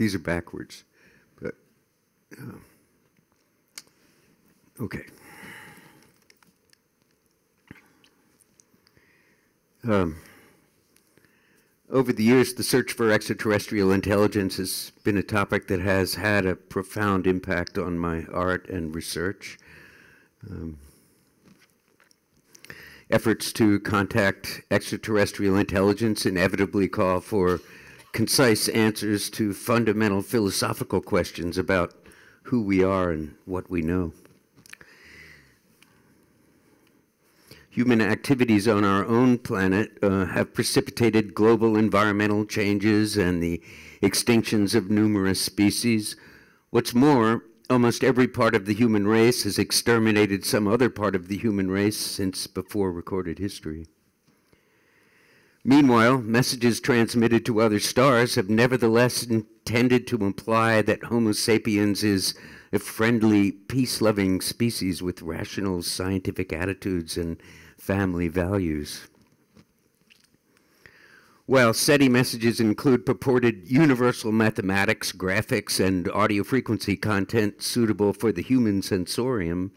these are backwards. But, uh, okay. Um, over the years, the search for extraterrestrial intelligence has been a topic that has had a profound impact on my art and research. Um, efforts to contact extraterrestrial intelligence inevitably call for concise answers to fundamental philosophical questions about who we are and what we know. human activities on our own planet uh, have precipitated global environmental changes and the extinctions of numerous species. What's more, almost every part of the human race has exterminated some other part of the human race since before recorded history. Meanwhile, messages transmitted to other stars have nevertheless intended to imply that Homo sapiens is a friendly, peace loving species with rational scientific attitudes and family values. While SETI messages include purported universal mathematics, graphics, and audio frequency content suitable for the human sensorium,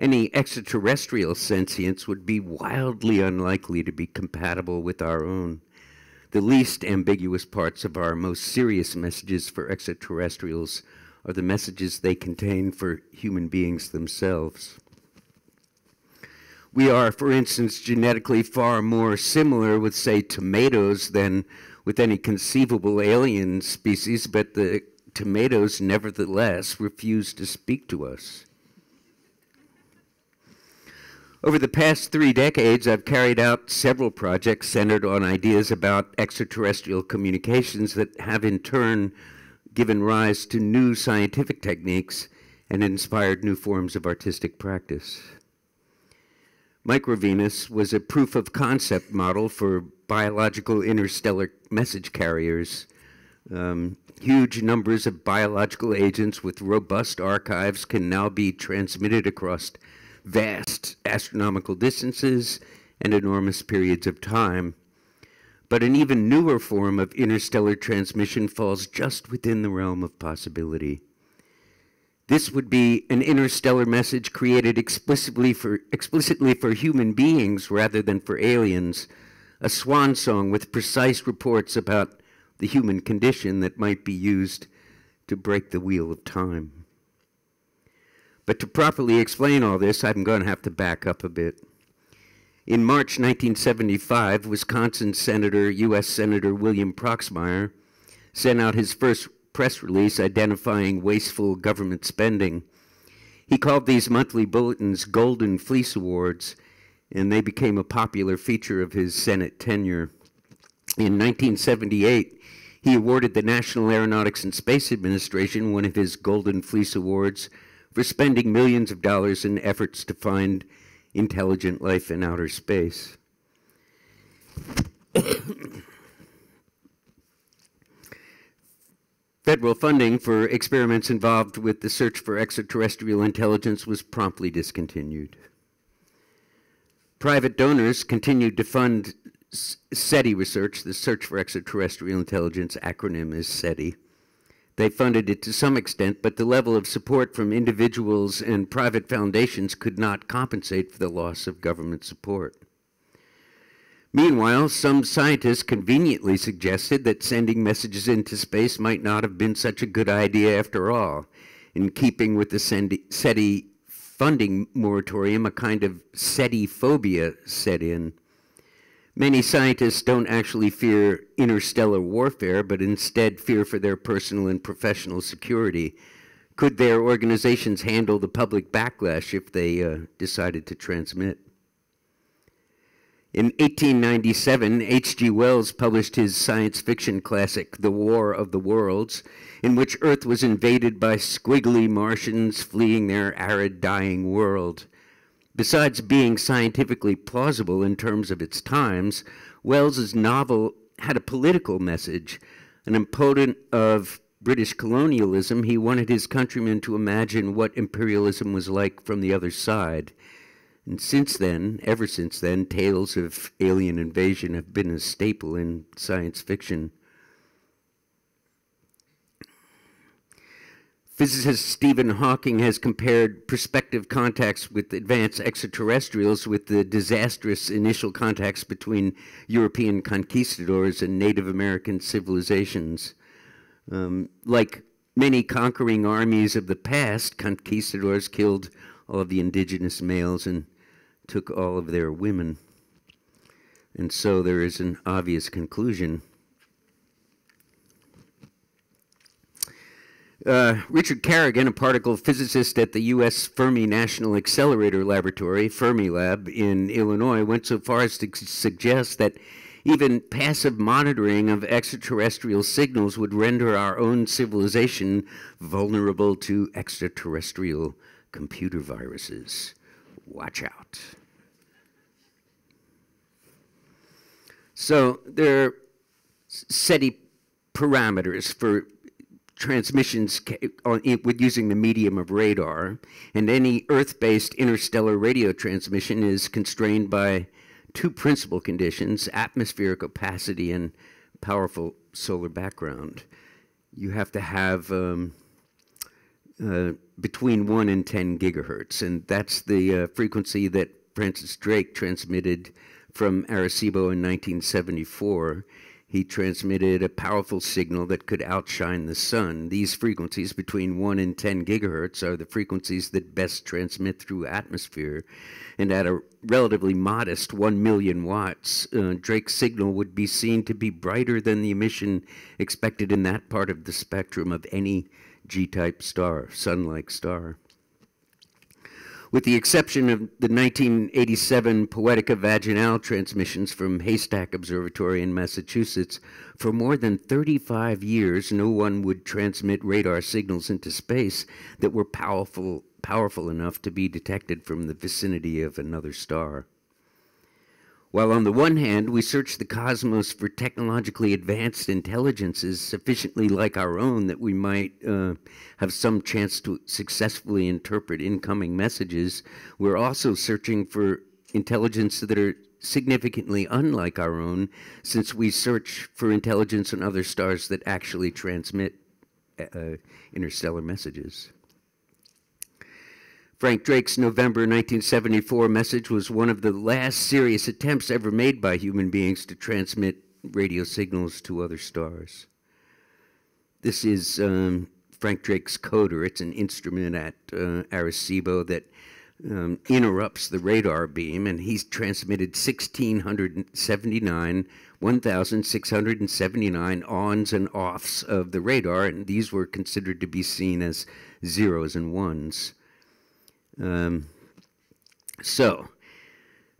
any extraterrestrial sentience would be wildly unlikely to be compatible with our own. The least ambiguous parts of our most serious messages for extraterrestrials are the messages they contain for human beings themselves. We are, for instance, genetically far more similar with, say, tomatoes than with any conceivable alien species, but the tomatoes nevertheless refuse to speak to us. Over the past three decades, I've carried out several projects centered on ideas about extraterrestrial communications that have in turn given rise to new scientific techniques and inspired new forms of artistic practice. Microvenus was a proof of concept model for biological interstellar message carriers. Um, huge numbers of biological agents with robust archives can now be transmitted across vast astronomical distances and enormous periods of time. But an even newer form of interstellar transmission falls just within the realm of possibility. This would be an interstellar message created explicitly for, explicitly for human beings rather than for aliens, a swan song with precise reports about the human condition that might be used to break the wheel of time. But to properly explain all this, I'm going to have to back up a bit. In March 1975, Wisconsin Senator, U.S. Senator William Proxmire, sent out his first press release identifying wasteful government spending. He called these monthly bulletins Golden Fleece Awards, and they became a popular feature of his Senate tenure. In 1978, he awarded the National Aeronautics and Space Administration one of his Golden Fleece Awards for spending millions of dollars in efforts to find intelligent life in outer space. Federal funding for experiments involved with the search for extraterrestrial intelligence was promptly discontinued. Private donors continued to fund SETI research, the Search for Extraterrestrial Intelligence acronym is SETI. They funded it to some extent, but the level of support from individuals and private foundations could not compensate for the loss of government support. Meanwhile, some scientists conveniently suggested that sending messages into space might not have been such a good idea after all. In keeping with the SETI funding moratorium, a kind of SETI phobia set in. Many scientists don't actually fear interstellar warfare, but instead fear for their personal and professional security. Could their organizations handle the public backlash if they uh, decided to transmit? In 1897, H.G. Wells published his science fiction classic, The War of the Worlds, in which Earth was invaded by squiggly Martians fleeing their arid, dying world. Besides being scientifically plausible in terms of its times, Wells's novel had a political message. An opponent of British colonialism, he wanted his countrymen to imagine what imperialism was like from the other side. And since then, ever since then, tales of alien invasion have been a staple in science fiction. Physicist Stephen Hawking has compared prospective contacts with advanced extraterrestrials with the disastrous initial contacts between European conquistadors and Native American civilizations. Um, like many conquering armies of the past, conquistadors killed all of the indigenous males and took all of their women. And so there is an obvious conclusion Uh, Richard Carrigan, a particle physicist at the U.S. Fermi National Accelerator Laboratory, Fermilab, in Illinois, went so far as to suggest that even passive monitoring of extraterrestrial signals would render our own civilization vulnerable to extraterrestrial computer viruses. Watch out. So there are SETI parameters for transmissions with using the medium of radar, and any Earth-based interstellar radio transmission is constrained by two principal conditions, atmospheric opacity and powerful solar background. You have to have um, uh, between 1 and 10 gigahertz, and that's the uh, frequency that Francis Drake transmitted from Arecibo in 1974 he transmitted a powerful signal that could outshine the sun. These frequencies between 1 and 10 gigahertz are the frequencies that best transmit through atmosphere. And at a relatively modest 1 million watts, uh, Drake's signal would be seen to be brighter than the emission expected in that part of the spectrum of any G-type star, sun-like star. With the exception of the 1987 Poetica Vaginale transmissions from Haystack Observatory in Massachusetts, for more than 35 years, no one would transmit radar signals into space that were powerful, powerful enough to be detected from the vicinity of another star. While on the one hand, we search the cosmos for technologically advanced intelligences sufficiently like our own that we might uh, have some chance to successfully interpret incoming messages, we're also searching for intelligence that are significantly unlike our own, since we search for intelligence on other stars that actually transmit uh, interstellar messages. Frank Drake's November 1974 message was one of the last serious attempts ever made by human beings to transmit radio signals to other stars. This is um, Frank Drake's coder. It's an instrument at uh, Arecibo that um, interrupts the radar beam, and he's transmitted 1,679, 1,679 ons and offs of the radar, and these were considered to be seen as zeros and ones. Um, so,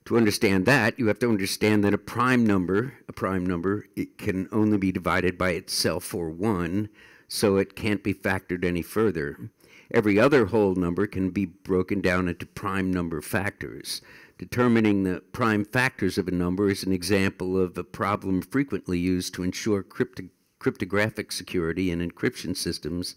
to understand that, you have to understand that a prime number, a prime number, it can only be divided by itself or 1, so it can't be factored any further. Every other whole number can be broken down into prime number factors. Determining the prime factors of a number is an example of a problem frequently used to ensure crypto cryptographic security in encryption systems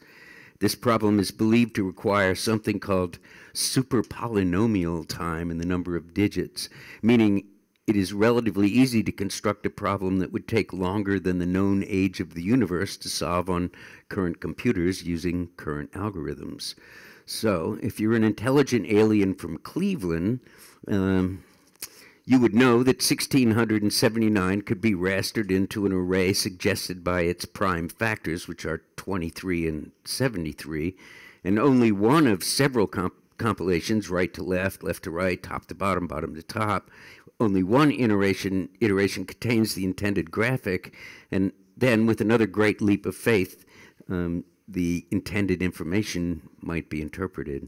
this problem is believed to require something called superpolynomial time in the number of digits, meaning it is relatively easy to construct a problem that would take longer than the known age of the universe to solve on current computers using current algorithms. So, if you're an intelligent alien from Cleveland, um, you would know that 1679 could be rastered into an array suggested by its prime factors, which are 23 and 73, and only one of several comp compilations, right to left, left to right, top to bottom, bottom to top, only one iteration, iteration contains the intended graphic, and then with another great leap of faith, um, the intended information might be interpreted.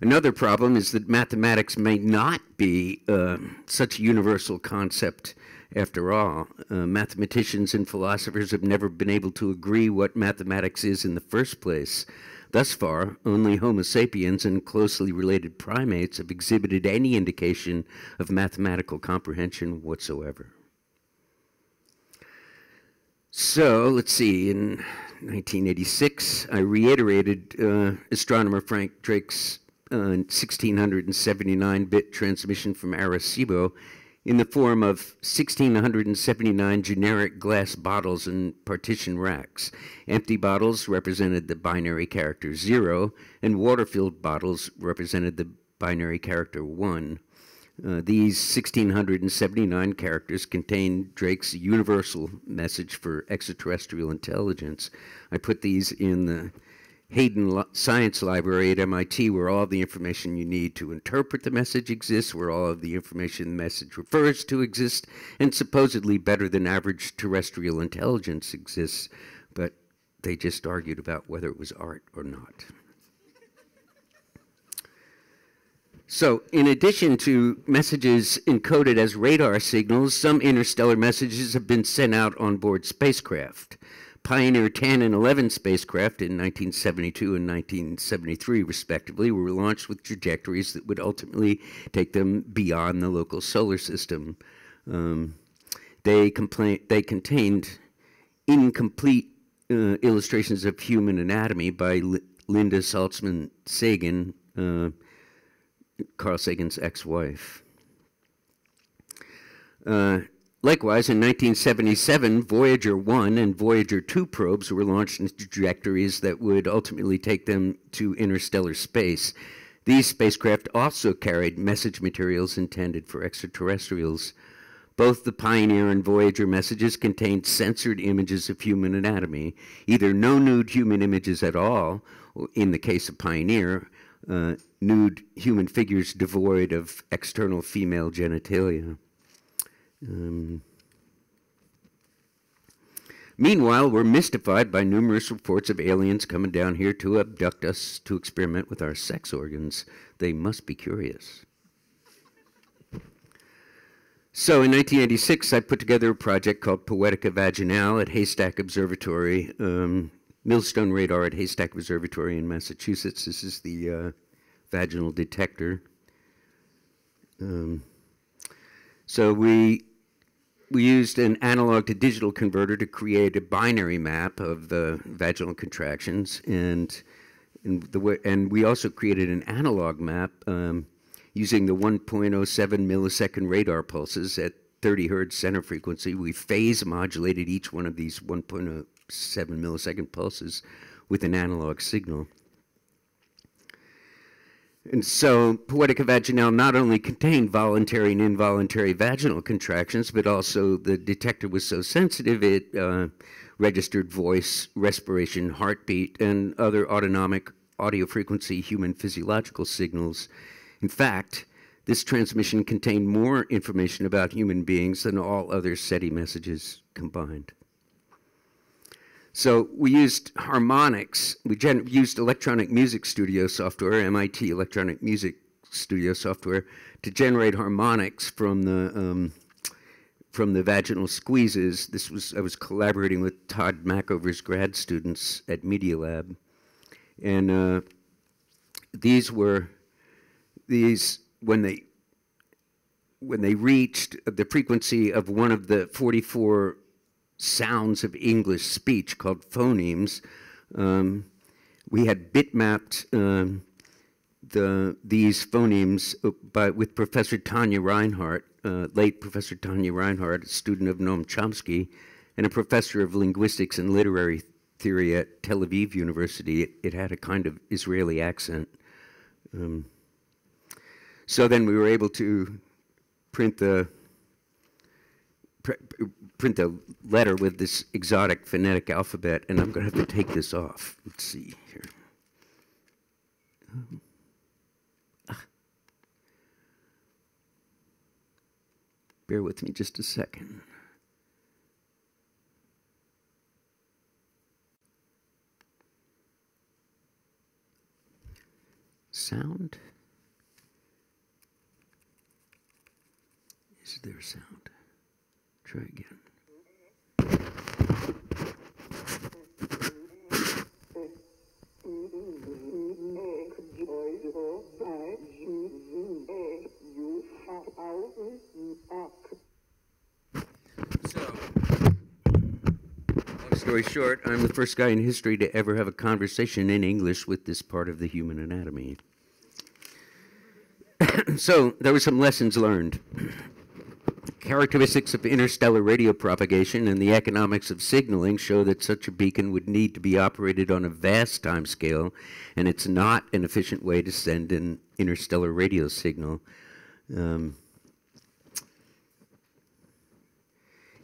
Another problem is that mathematics may not be uh, such a universal concept after all. Uh, mathematicians and philosophers have never been able to agree what mathematics is in the first place. Thus far, only Homo sapiens and closely related primates have exhibited any indication of mathematical comprehension whatsoever. So, let's see, in 1986, I reiterated uh, astronomer Frank Drake's 1679-bit uh, transmission from Arecibo in the form of 1,679 generic glass bottles in partition racks. Empty bottles represented the binary character 0, and water-filled bottles represented the binary character 1. Uh, these 1,679 characters contain Drake's universal message for extraterrestrial intelligence. I put these in the Hayden Science Library at MIT, where all the information you need to interpret the message exists, where all of the information the message refers to exists, and supposedly better than average terrestrial intelligence exists, but they just argued about whether it was art or not. So, in addition to messages encoded as radar signals, some interstellar messages have been sent out on board spacecraft. Pioneer 10 and 11 spacecraft in 1972 and 1973, respectively, were launched with trajectories that would ultimately take them beyond the local solar system. Um, they, they, contained incomplete uh, illustrations of human anatomy by L Linda Saltzman Sagan, uh, Carl Sagan's ex wife. Uh, Likewise, in 1977, Voyager 1 and Voyager 2 probes were launched in trajectories that would ultimately take them to interstellar space. These spacecraft also carried message materials intended for extraterrestrials. Both the Pioneer and Voyager messages contained censored images of human anatomy, either no nude human images at all, in the case of Pioneer, uh, nude human figures devoid of external female genitalia. Um, meanwhile, we're mystified by numerous reports of aliens coming down here to abduct us to experiment with our sex organs. They must be curious. So in 1986, I put together a project called Poetica Vaginale at Haystack Observatory, um, Millstone Radar at Haystack Observatory in Massachusetts. This is the uh, vaginal detector. Um, so we we used an analog to digital converter to create a binary map of the vaginal contractions, and and, the and we also created an analog map um, using the 1.07 millisecond radar pulses at 30 hertz center frequency. We phase modulated each one of these 1.07 millisecond pulses with an analog signal. And so Poetica Vaginale not only contained voluntary and involuntary vaginal contractions, but also the detector was so sensitive it uh, registered voice, respiration, heartbeat, and other autonomic audio frequency human physiological signals. In fact, this transmission contained more information about human beings than all other SETI messages combined. So we used harmonics. We used electronic music studio software, MIT electronic music studio software, to generate harmonics from the um, from the vaginal squeezes. This was I was collaborating with Todd Machover's grad students at Media Lab, and uh, these were these when they when they reached the frequency of one of the 44 sounds of English speech called phonemes. Um, we had bitmapped um, the, these phonemes uh, by, with Professor Tanya Reinhart, uh, late Professor Tanya Reinhart, a student of Noam Chomsky, and a professor of linguistics and literary theory at Tel Aviv University. It, it had a kind of Israeli accent. Um, so then we were able to print the print a letter with this exotic phonetic alphabet, and I'm going to have to take this off. Let's see here. Bear with me just a second. Sound? Is there sound? Try again. Story short, I'm the first guy in history to ever have a conversation in English with this part of the human anatomy. so there were some lessons learned. characteristics of interstellar radio propagation and the economics of signaling show that such a beacon would need to be operated on a vast time scale, and it's not an efficient way to send an interstellar radio signal. Um,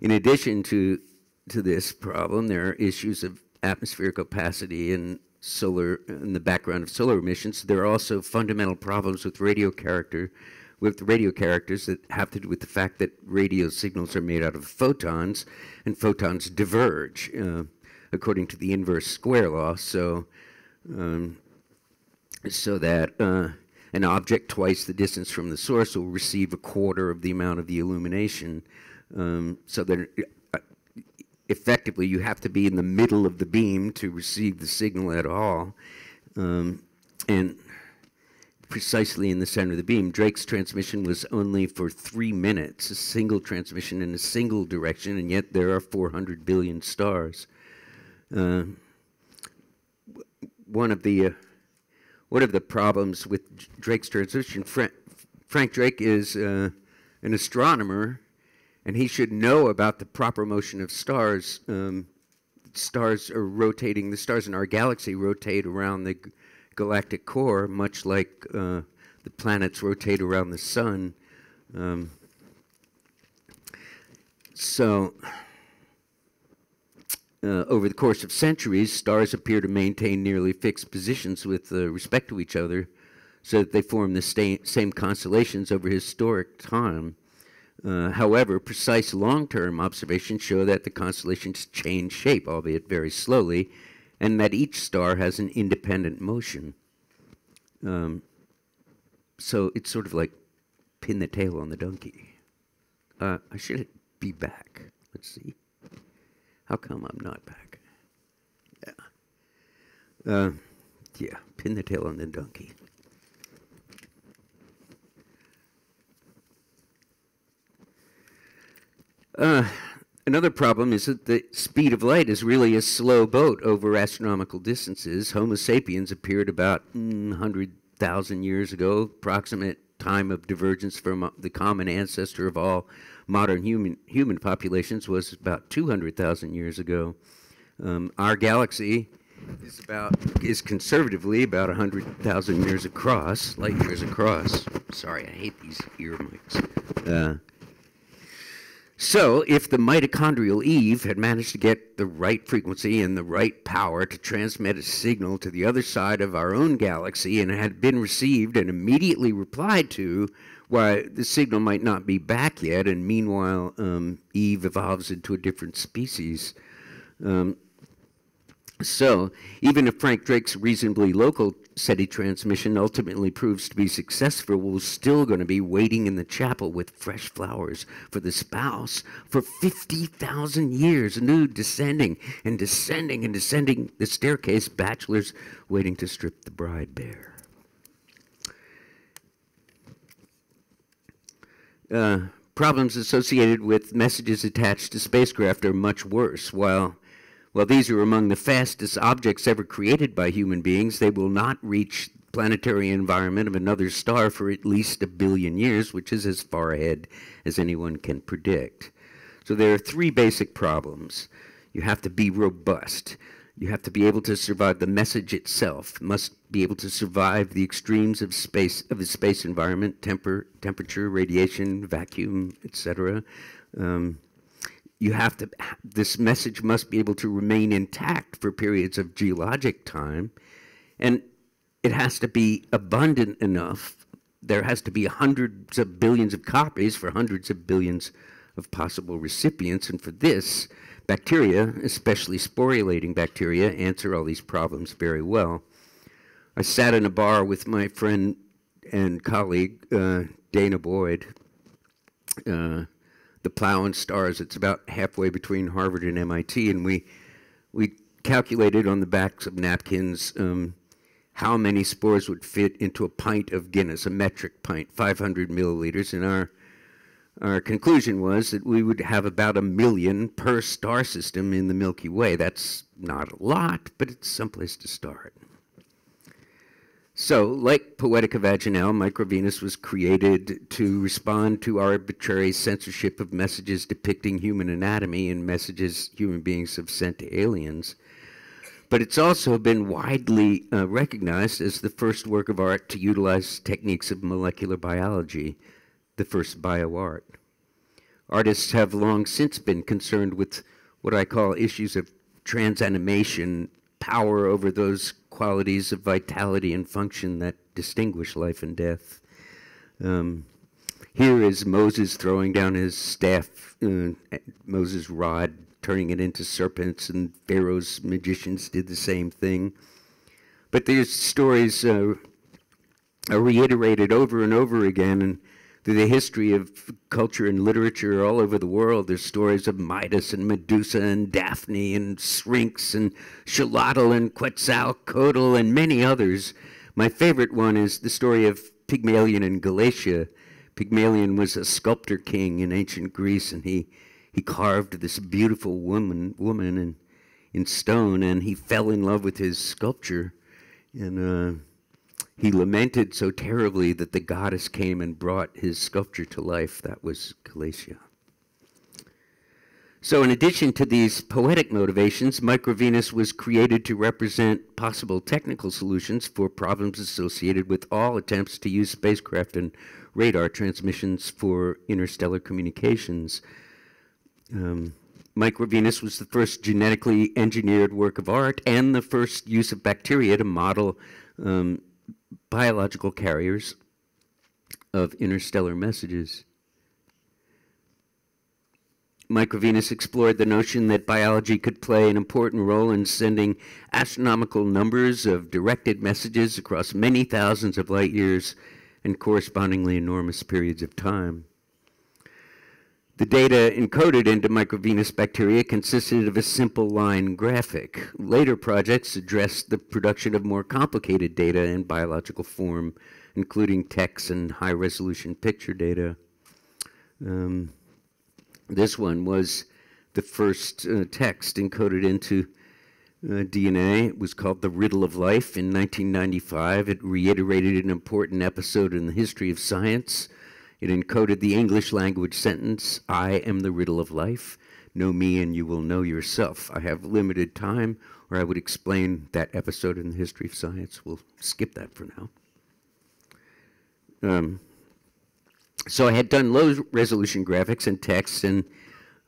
in addition to, to this problem, there are issues of atmospheric opacity and solar in the background of solar emissions. There are also fundamental problems with radio character with radio characters that have to do with the fact that radio signals are made out of photons, and photons diverge uh, according to the inverse square law. So, um, so that uh, an object twice the distance from the source will receive a quarter of the amount of the illumination. Um, so that uh, effectively you have to be in the middle of the beam to receive the signal at all. Um, and precisely in the center of the beam. Drake's transmission was only for three minutes, a single transmission in a single direction, and yet there are 400 billion stars. Uh, one of the uh, one of the problems with Drake's transmission, Fra Frank Drake is uh, an astronomer, and he should know about the proper motion of stars. Um, stars are rotating. The stars in our galaxy rotate around the galactic core, much like uh, the planets rotate around the sun. Um, so, uh, over the course of centuries, stars appear to maintain nearly fixed positions with uh, respect to each other, so that they form the same constellations over historic time. Uh, however, precise long-term observations show that the constellations change shape, albeit very slowly, and that each star has an independent motion. Um, so it's sort of like pin the tail on the donkey. Uh, I should be back. Let's see. How come I'm not back? Yeah. Uh, yeah, pin the tail on the donkey. Uh, Another problem is that the speed of light is really a slow boat over astronomical distances. Homo sapiens appeared about mm, 100,000 years ago, approximate time of divergence from uh, the common ancestor of all modern human, human populations was about 200,000 years ago. Um, our galaxy is about is conservatively about 100,000 years across, light years across. Sorry, I hate these ear mics. Uh, so, if the mitochondrial Eve had managed to get the right frequency and the right power to transmit a signal to the other side of our own galaxy and had been received and immediately replied to, why the signal might not be back yet, and meanwhile um, Eve evolves into a different species. Um, so, even if Frank Drake's reasonably local SETI transmission ultimately proves to be successful, we're still going to be waiting in the chapel with fresh flowers for the spouse for 50,000 years, nude, descending and descending and descending the staircase, bachelors waiting to strip the bride bare. Uh, problems associated with messages attached to spacecraft are much worse. While while these are among the fastest objects ever created by human beings, they will not reach the planetary environment of another star for at least a billion years, which is as far ahead as anyone can predict. So there are three basic problems. You have to be robust. You have to be able to survive the message itself, must be able to survive the extremes of space of the space environment, temper, temperature, radiation, vacuum, etc. Um, you have to, this message must be able to remain intact for periods of geologic time, and it has to be abundant enough. There has to be hundreds of billions of copies for hundreds of billions of possible recipients, and for this, bacteria, especially sporulating bacteria, answer all these problems very well. I sat in a bar with my friend and colleague, uh, Dana Boyd, uh, the plow and stars. It's about halfway between Harvard and MIT, and we we calculated on the backs of napkins um, how many spores would fit into a pint of Guinness, a metric pint, 500 milliliters, and our our conclusion was that we would have about a million per star system in the Milky Way. That's not a lot, but it's someplace to start. So, like Poetica Vaginale, Microvenus was created to respond to arbitrary censorship of messages depicting human anatomy and messages human beings have sent to aliens. But it's also been widely uh, recognized as the first work of art to utilize techniques of molecular biology, the first bioart. Artists have long since been concerned with what I call issues of transanimation, power over those qualities of vitality and function that distinguish life and death. Um, here is Moses throwing down his staff, uh, Moses' rod, turning it into serpents, and Pharaoh's magicians did the same thing. But these stories uh, are reiterated over and over again, and through the history of culture and literature all over the world. There's stories of Midas and Medusa and Daphne and Syrinx and Xolotl and Quetzalcoatl and many others. My favorite one is the story of Pygmalion in Galatea. Pygmalion was a sculptor king in ancient Greece, and he, he carved this beautiful woman woman in, in stone, and he fell in love with his sculpture. And uh, he lamented so terribly that the goddess came and brought his sculpture to life. That was Galatea. So, in addition to these poetic motivations, Microvenus was created to represent possible technical solutions for problems associated with all attempts to use spacecraft and radar transmissions for interstellar communications. Um, Microvenus was the first genetically engineered work of art and the first use of bacteria to model um, biological carriers of interstellar messages. Microvenus explored the notion that biology could play an important role in sending astronomical numbers of directed messages across many thousands of light years and correspondingly enormous periods of time. The data encoded into microvenus bacteria consisted of a simple line graphic. Later projects addressed the production of more complicated data in biological form, including text and high resolution picture data. Um, this one was the first uh, text encoded into uh, DNA. It was called The Riddle of Life in 1995. It reiterated an important episode in the history of science it encoded the English language sentence, I am the riddle of life. Know me and you will know yourself. I have limited time, or I would explain that episode in the history of science. We'll skip that for now. Um, so I had done low resolution graphics and text, and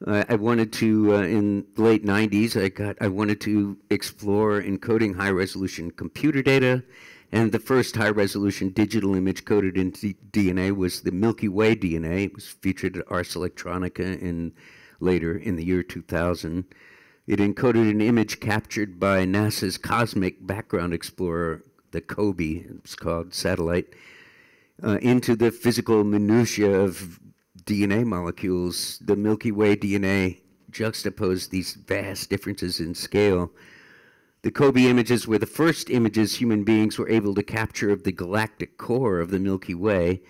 uh, I wanted to, uh, in the late 90s, I got, I wanted to explore encoding high resolution computer data and the first high resolution digital image coded into DNA was the Milky Way DNA. It was featured at Ars Electronica in, later in the year 2000. It encoded an image captured by NASA's Cosmic Background Explorer, the COBE, it's called satellite, uh, into the physical minutiae of DNA molecules. The Milky Way DNA juxtaposed these vast differences in scale the COBE images were the first images human beings were able to capture of the galactic core of the Milky Way,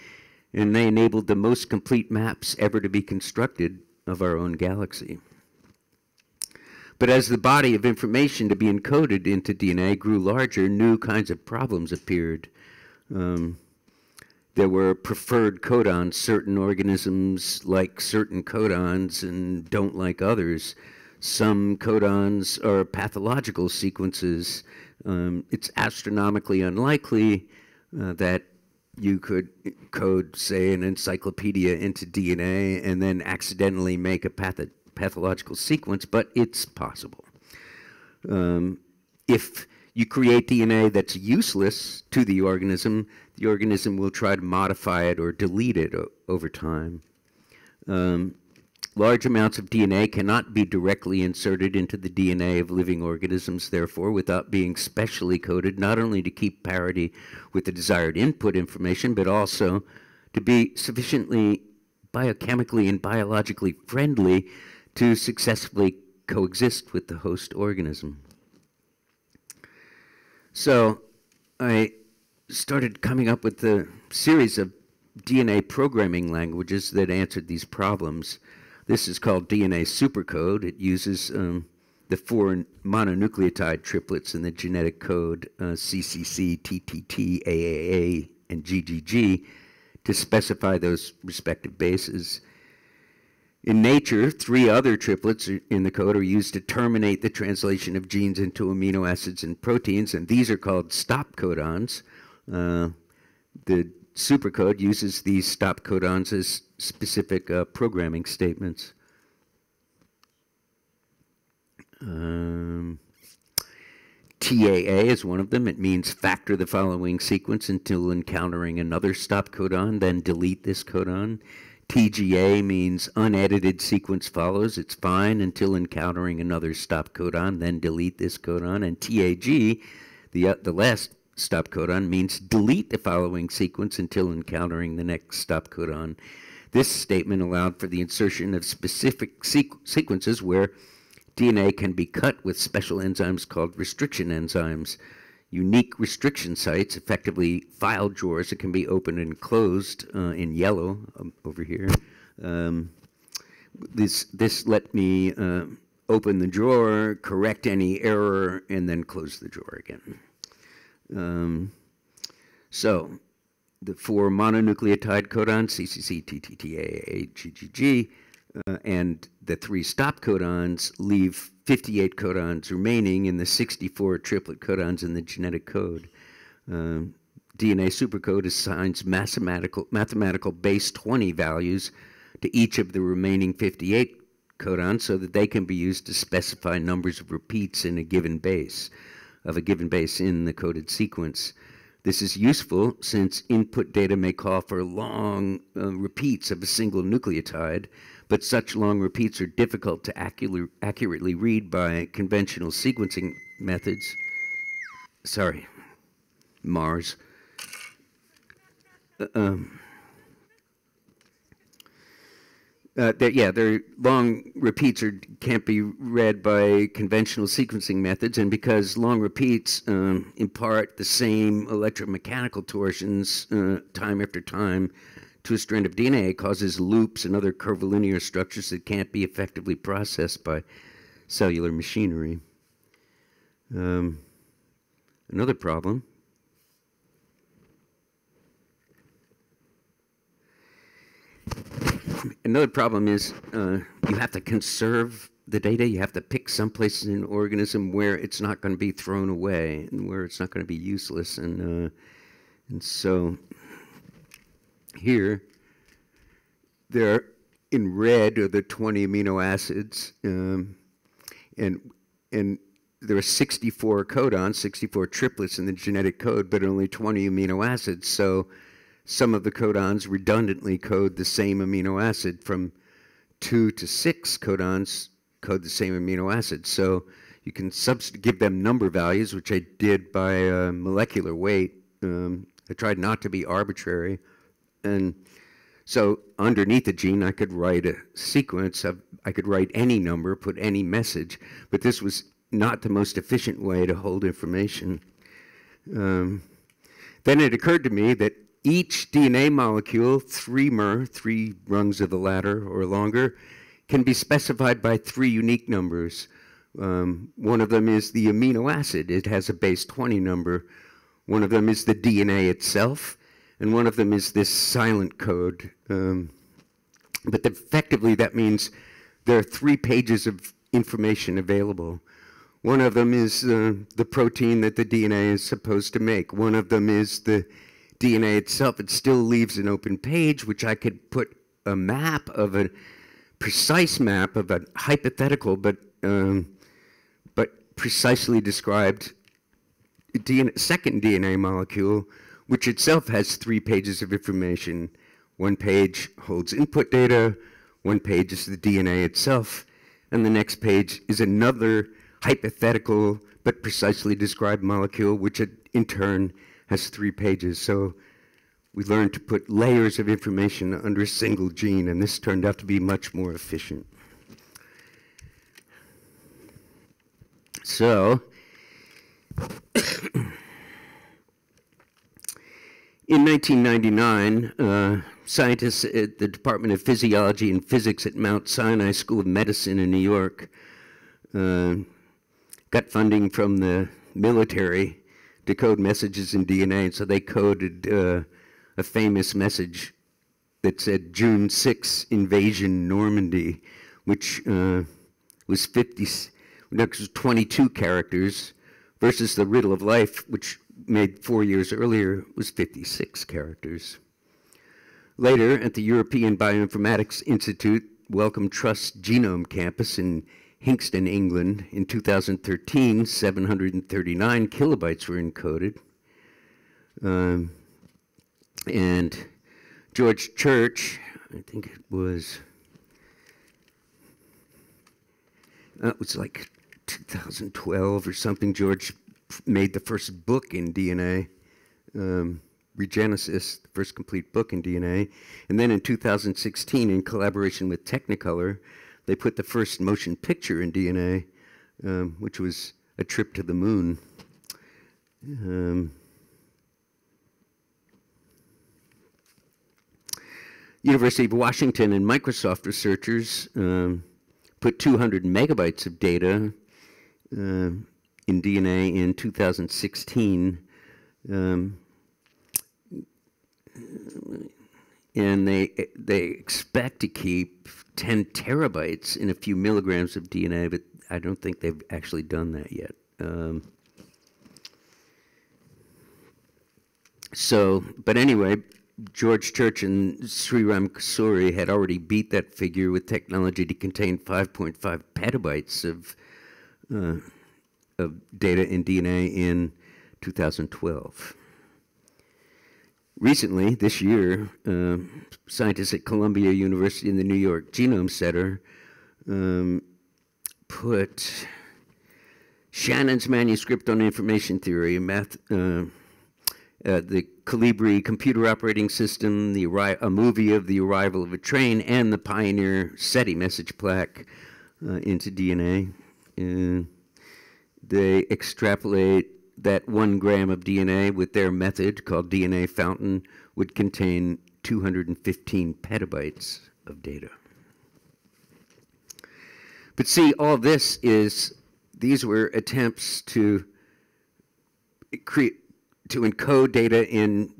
and they enabled the most complete maps ever to be constructed of our own galaxy. But as the body of information to be encoded into DNA grew larger, new kinds of problems appeared. Um, there were preferred codons. Certain organisms like certain codons and don't like others. Some codons are pathological sequences. Um, it's astronomically unlikely uh, that you could code, say, an encyclopedia into DNA and then accidentally make a path pathological sequence, but it's possible. Um, if you create DNA that's useless to the organism, the organism will try to modify it or delete it over time. Um, Large amounts of DNA cannot be directly inserted into the DNA of living organisms, therefore, without being specially coded, not only to keep parity with the desired input information, but also to be sufficiently biochemically and biologically friendly to successfully coexist with the host organism. So I started coming up with a series of DNA programming languages that answered these problems. This is called DNA Supercode. It uses um, the four mononucleotide triplets in the genetic code uh, CCC, TTT, AAA, and GGG to specify those respective bases. In nature, three other triplets in the code are used to terminate the translation of genes into amino acids and proteins, and these are called stop codons. Uh, the supercode uses these stop codons as specific uh, programming statements. Um, TAA is one of them. It means factor the following sequence until encountering another stop codon, then delete this codon. TGA means unedited sequence follows. It's fine until encountering another stop codon, then delete this codon. And TAG, the, uh, the last stop codon, means delete the following sequence until encountering the next stop codon. This statement allowed for the insertion of specific sequ sequences where DNA can be cut with special enzymes called restriction enzymes. Unique restriction sites, effectively file drawers that can be opened and closed uh, in yellow um, over here. Um, this, this let me uh, open the drawer, correct any error, and then close the drawer again. Um, so the four mononucleotide codons, CCC, TTTA, GGG, uh, and the three stop codons leave 58 codons remaining in the 64 triplet codons in the genetic code. Um, DNA supercode assigns mathematical, mathematical base 20 values to each of the remaining 58 codons so that they can be used to specify numbers of repeats in a given base, of a given base in the coded sequence. This is useful since input data may call for long uh, repeats of a single nucleotide, but such long repeats are difficult to accurate, accurately read by conventional sequencing methods. Sorry, Mars. Uh, um, uh, yeah, their long repeats are, can't be read by conventional sequencing methods, and because long repeats um, impart the same electromechanical torsions uh, time after time, to a strand of DNA causes loops and other curvilinear structures that can't be effectively processed by cellular machinery. Um, another problem another problem is uh, you have to conserve the data. You have to pick some places in an organism where it's not going to be thrown away and where it's not going to be useless. And uh, and so here, there in red are the 20 amino acids, um, and and there are 64 codons, 64 triplets in the genetic code, but only 20 amino acids. So some of the codons redundantly code the same amino acid from two to six codons code the same amino acid. So you can give them number values, which I did by uh, molecular weight. Um, I tried not to be arbitrary. And so underneath the gene, I could write a sequence of, I could write any number, put any message, but this was not the most efficient way to hold information. Um, then it occurred to me that each DNA molecule, three mer, three rungs of the ladder or longer, can be specified by three unique numbers. Um, one of them is the amino acid. It has a base 20 number. One of them is the DNA itself and one of them is this silent code. Um, but effectively, that means there are three pages of information available. One of them is uh, the protein that the DNA is supposed to make. One of them is the DNA itself. It still leaves an open page, which I could put a map of a precise map of a hypothetical, but um, but precisely described DNA, second DNA molecule which itself has three pages of information. One page holds input data, one page is the DNA itself, and the next page is another hypothetical but precisely described molecule, which in turn has three pages. So we learned to put layers of information under a single gene, and this turned out to be much more efficient. So, In 1999, uh, scientists at the Department of Physiology and Physics at Mount Sinai School of Medicine in New York uh, got funding from the military to code messages in DNA, and so they coded uh, a famous message that said June 6 invasion Normandy, which uh, was 50, no, 22 characters, versus the riddle of life, which made four years earlier was 56 characters. Later, at the European Bioinformatics Institute Wellcome Trust Genome Campus in Hinxton, England, in 2013, 739 kilobytes were encoded. Um, and George Church, I think it was, that was like 2012 or something, George made the first book in DNA. Um, Regenesis, the first complete book in DNA. And then in 2016, in collaboration with Technicolor, they put the first motion picture in DNA, um, which was a trip to the moon. Um, University of Washington and Microsoft researchers um, put 200 megabytes of data uh, in DNA in 2016. Um, and they they expect to keep 10 terabytes in a few milligrams of DNA, but I don't think they've actually done that yet. Um, so, but anyway, George Church and Sriram Kosuri had already beat that figure with technology to contain 5.5 petabytes of, uh, of data in DNA in 2012. Recently, this year, uh, scientists at Columbia University in the New York Genome Center um, put Shannon's manuscript on information theory, math, uh, uh, the Kolibri computer operating system, the a movie of the arrival of a train, and the Pioneer SETI message plaque uh, into DNA. They extrapolate that one gram of DNA with their method called DNA Fountain would contain 215 petabytes of data. But see, all this is, these were attempts to create, to encode data in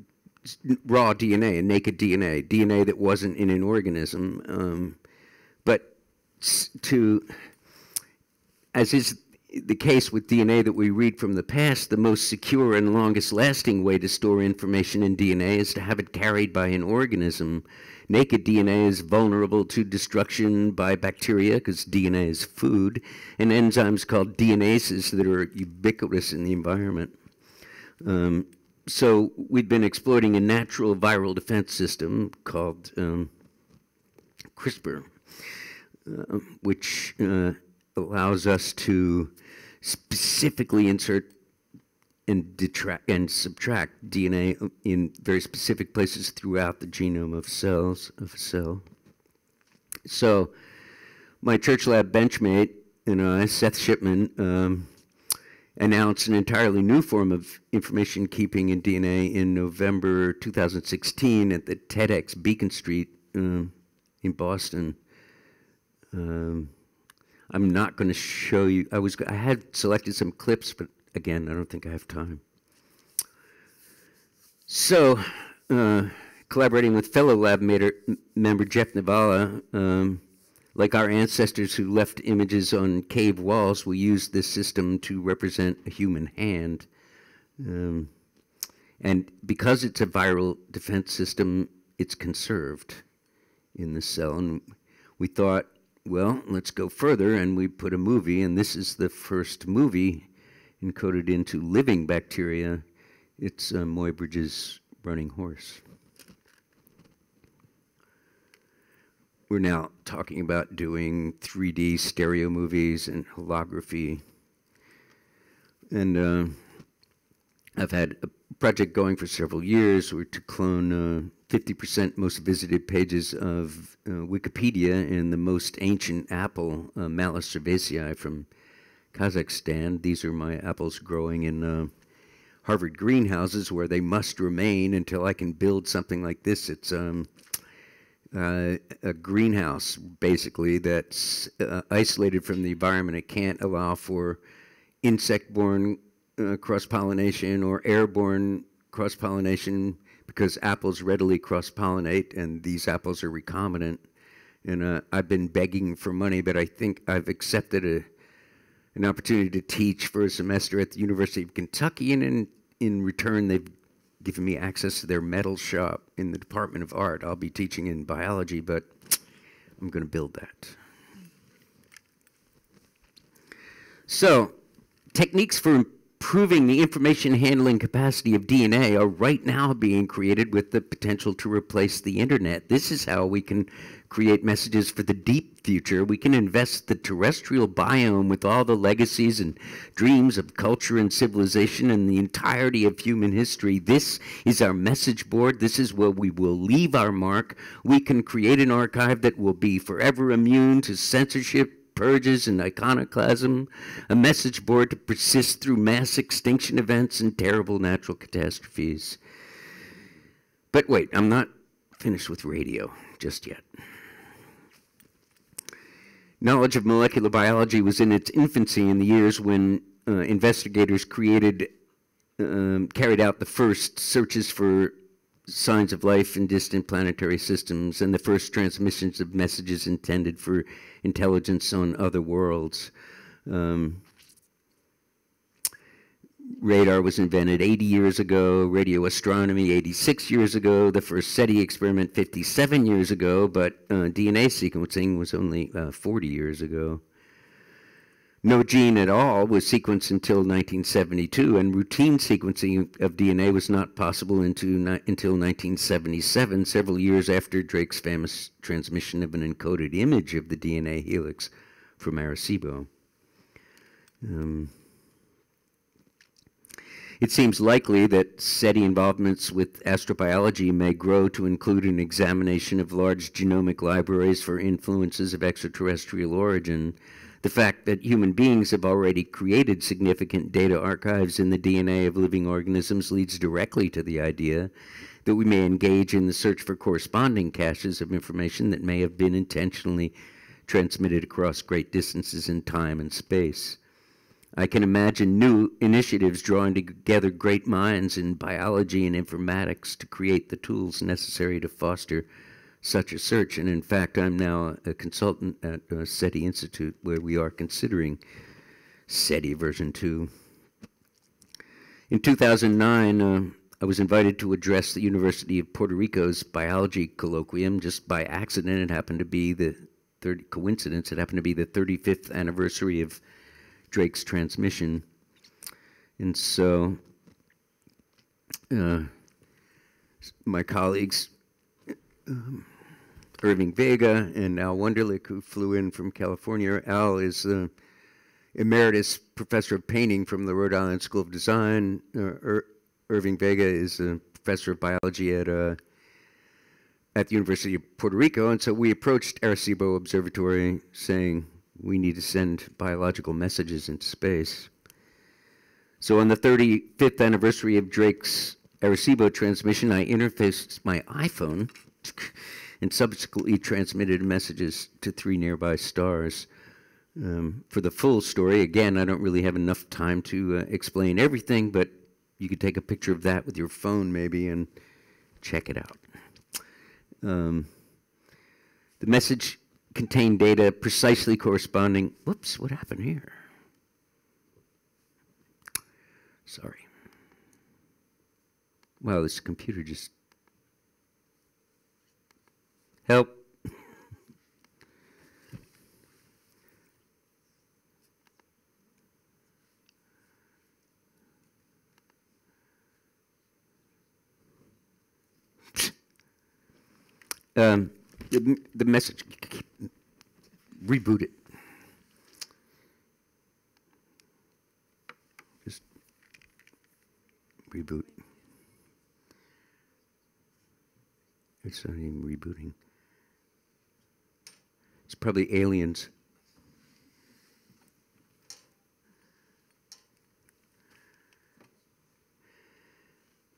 raw DNA naked DNA, DNA that wasn't in an organism. Um, but to, as is the case with DNA that we read from the past, the most secure and longest lasting way to store information in DNA is to have it carried by an organism. Naked DNA is vulnerable to destruction by bacteria because DNA is food, and enzymes called DNases that are ubiquitous in the environment. Um, so we've been exploiting a natural viral defense system called um, CRISPR, uh, which uh, allows us to specifically insert and detract and subtract DNA in very specific places throughout the genome of cells of a cell. So, my Church lab benchmate and I, Seth Shipman, um, announced an entirely new form of information keeping in DNA in November 2016 at the TEDx Beacon Street um, in Boston. Um, I'm not going to show you. I was I had selected some clips, but again, I don't think I have time. So, uh, collaborating with fellow lab mater, member Jeff Nivala, um, like our ancestors who left images on cave walls, we use this system to represent a human hand. Um, and because it's a viral defense system, it's conserved in the cell. And we thought well, let's go further, and we put a movie, and this is the first movie encoded into living bacteria. It's uh, Muybridge's Running Horse. We're now talking about doing 3D stereo movies and holography. And uh, I've had a project going for several years where to clone uh, 50% most visited pages of uh, Wikipedia and the most ancient apple, uh, Malus sieversii from Kazakhstan. These are my apples growing in uh, Harvard greenhouses where they must remain until I can build something like this. It's um, uh, a greenhouse, basically, that's uh, isolated from the environment. It can't allow for insect-borne uh, cross-pollination or airborne cross-pollination because apples readily cross-pollinate and these apples are recombinant. And uh, I've been begging for money, but I think I've accepted a, an opportunity to teach for a semester at the University of Kentucky, and in, in return, they've given me access to their metal shop in the Department of Art. I'll be teaching in biology, but I'm going to build that. So, techniques for improving the information handling capacity of DNA are right now being created with the potential to replace the internet. This is how we can create messages for the deep future. We can invest the terrestrial biome with all the legacies and dreams of culture and civilization and the entirety of human history. This is our message board. This is where we will leave our mark. We can create an archive that will be forever immune to censorship, purges and iconoclasm, a message board to persist through mass extinction events and terrible natural catastrophes. But wait, I'm not finished with radio just yet. Knowledge of molecular biology was in its infancy in the years when uh, investigators created, um, carried out the first searches for signs of life in distant planetary systems and the first transmissions of messages intended for intelligence on other worlds. Um, radar was invented 80 years ago, radio astronomy 86 years ago, the first SETI experiment 57 years ago, but uh, DNA sequencing was only uh, 40 years ago. No gene at all was sequenced until 1972, and routine sequencing of DNA was not possible until 1977, several years after Drake's famous transmission of an encoded image of the DNA helix from Arecibo. Um, it seems likely that SETI involvements with astrobiology may grow to include an examination of large genomic libraries for influences of extraterrestrial origin. The fact that human beings have already created significant data archives in the DNA of living organisms leads directly to the idea that we may engage in the search for corresponding caches of information that may have been intentionally transmitted across great distances in time and space. I can imagine new initiatives drawing together great minds in biology and informatics to create the tools necessary to foster such a search. And in fact, I'm now a consultant at uh, SETI Institute where we are considering SETI version 2. In 2009, uh, I was invited to address the University of Puerto Rico's biology colloquium just by accident. It happened to be the third coincidence. It happened to be the 35th anniversary of Drake's transmission. And so uh, my colleagues, um, Irving Vega and Al Wunderlich, who flew in from California. Al is the emeritus professor of painting from the Rhode Island School of Design. Uh, Ir Irving Vega is a professor of biology at uh, at the University of Puerto Rico, and so we approached Arecibo Observatory saying, we need to send biological messages into space. So on the 35th anniversary of Drake's Arecibo transmission, I interfaced my iPhone and subsequently transmitted messages to three nearby stars. Um, for the full story, again, I don't really have enough time to uh, explain everything, but you could take a picture of that with your phone maybe and check it out. Um, the message contained data precisely corresponding. Whoops, what happened here? Sorry. Wow, this computer just. Help. um, the, the message, reboot it. Just reboot. It's not even rebooting. Probably aliens.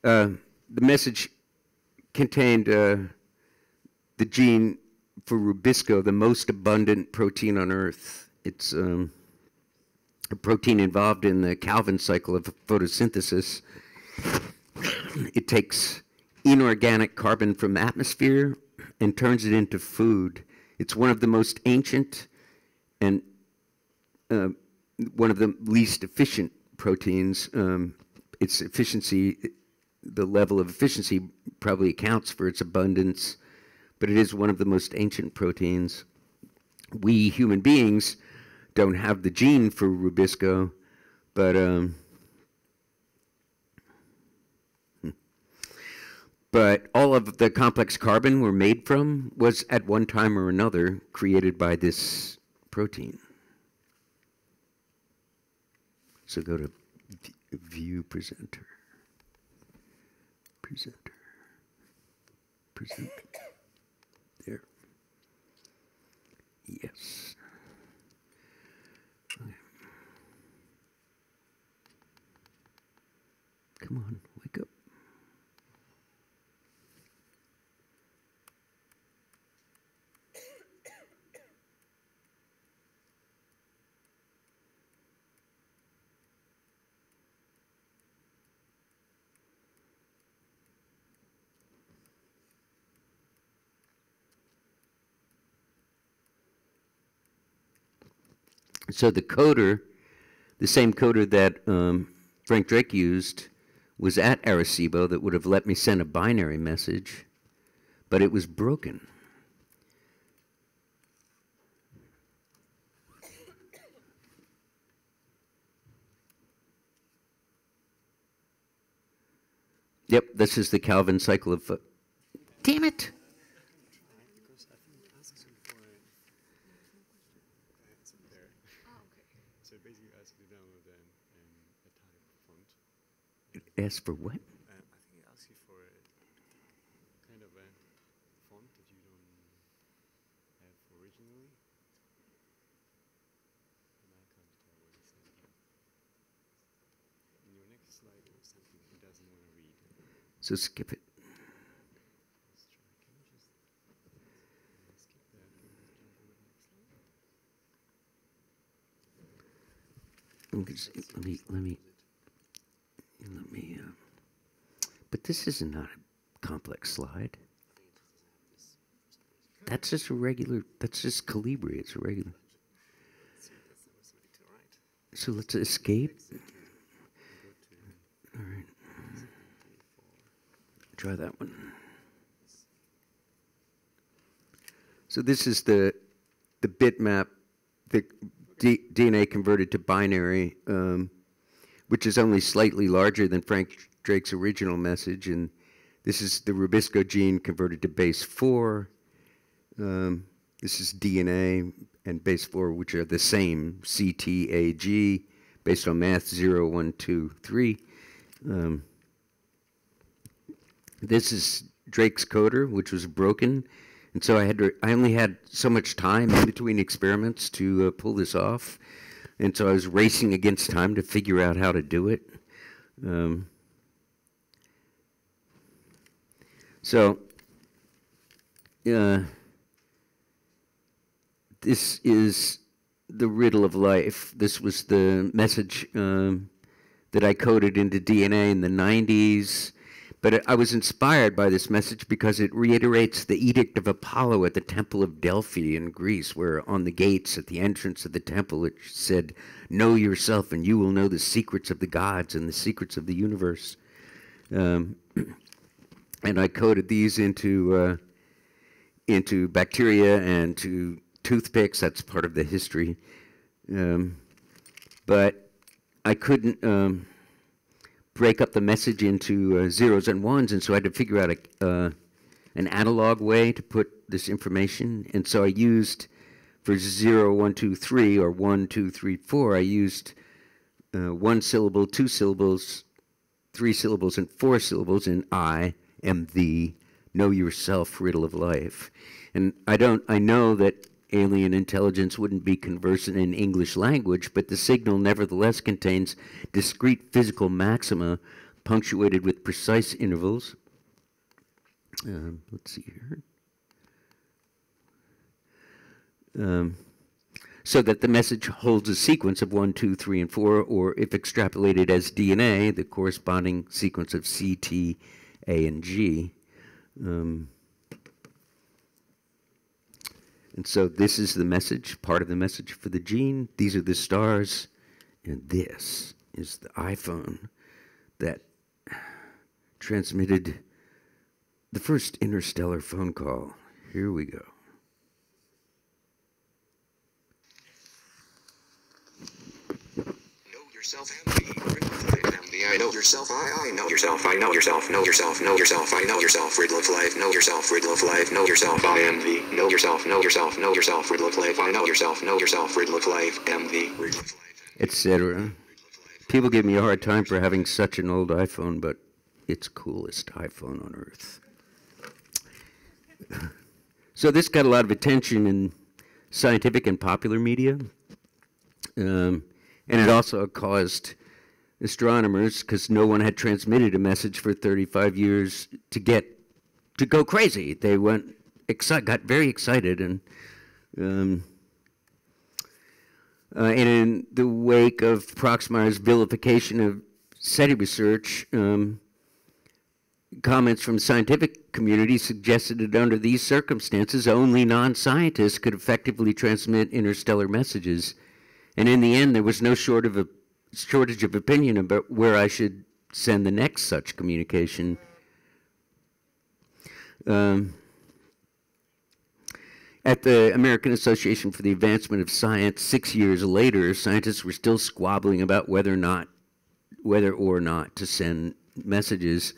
Uh, the message contained uh, the gene for rubisco, the most abundant protein on Earth. It's um, a protein involved in the Calvin cycle of photosynthesis. It takes inorganic carbon from the atmosphere and turns it into food. It's one of the most ancient and uh, one of the least efficient proteins. Um, its efficiency, the level of efficiency probably accounts for its abundance, but it is one of the most ancient proteins. We human beings don't have the gene for rubisco, but um, but all of the complex carbon we're made from was at one time or another created by this protein. So go to view presenter. Presenter. Presenter. There. Yes. Okay. Come on, wake up. So the coder, the same coder that um, Frank Drake used, was at Arecibo that would have let me send a binary message, but it was broken. Yep, this is the Calvin cycle of. Uh, damn it! Ask for what? Uh, I think it asks you for a kind of a font that you don't have originally. And I can't tell what it says here. In your next slide, it was something he doesn't want to read. So skip it. Let's try. Can you just uh, skip that and jump on the next slide? Okay, Let me, let me, let me, uh, but this is not a complex slide. That's just a regular, that's just Calibri, it's a regular. So let's escape. All right. Try that one. So this is the the bitmap, the D, DNA converted to binary, um, which is only slightly larger than Frank Drake's original message, and this is the Rubisco gene converted to base four. Um, this is DNA and base four, which are the same CTAG, based on math zero, one, two, three. Um, this is Drake's coder, which was broken, and so I had to. I only had so much time in between experiments to uh, pull this off, and so I was racing against time to figure out how to do it. Um, so, uh, this is the riddle of life. This was the message um, that I coded into DNA in the 90s. But I was inspired by this message because it reiterates the edict of Apollo at the Temple of Delphi in Greece, where on the gates at the entrance of the temple it said, Know yourself, and you will know the secrets of the gods and the secrets of the universe. Um, and I coded these into, uh, into bacteria and to toothpicks. That's part of the history. Um, but I couldn't. Um, break up the message into uh, zeros and ones, and so I had to figure out a, uh, an analog way to put this information. And so I used for zero, one, two, three, or one, two, three, four. I used uh, one syllable, two syllables, three syllables, and four syllables in I am the know yourself riddle of life. And I don't. I know that alien intelligence wouldn't be conversant in English language, but the signal nevertheless contains discrete physical maxima punctuated with precise intervals. Um, let's see here. Um, so that the message holds a sequence of 1, 2, 3, and 4, or if extrapolated as DNA, the corresponding sequence of C, T, A, and G. Um, and so this is the message, part of the message for the gene. These are the stars, and this is the iPhone that transmitted the first interstellar phone call. Here we go. yourself I know yourself, I, I know yourself, I know yourself, know yourself, know yourself, I know yourself, rid of life, know yourself, rid of life, know yourself, I envy, know yourself, know yourself, know yourself, rid of life, I know yourself, know yourself, rid of life, envy, rid etc. People give me a hard time for having such an old iPhone, but it's coolest iPhone on earth. so this got a lot of attention in scientific and popular media. Um, and it also caused astronomers, because no one had transmitted a message for 35 years, to get to go crazy. They went exci- got very excited, and um, uh, and in the wake of Proxmire's vilification of SETI research, um, comments from scientific community suggested that under these circumstances, only non-scientists could effectively transmit interstellar messages. And in the end, there was no short of a shortage of opinion about where I should send the next such communication. Um, at the American Association for the Advancement of Science, six years later, scientists were still squabbling about whether or not, whether or not to send messages.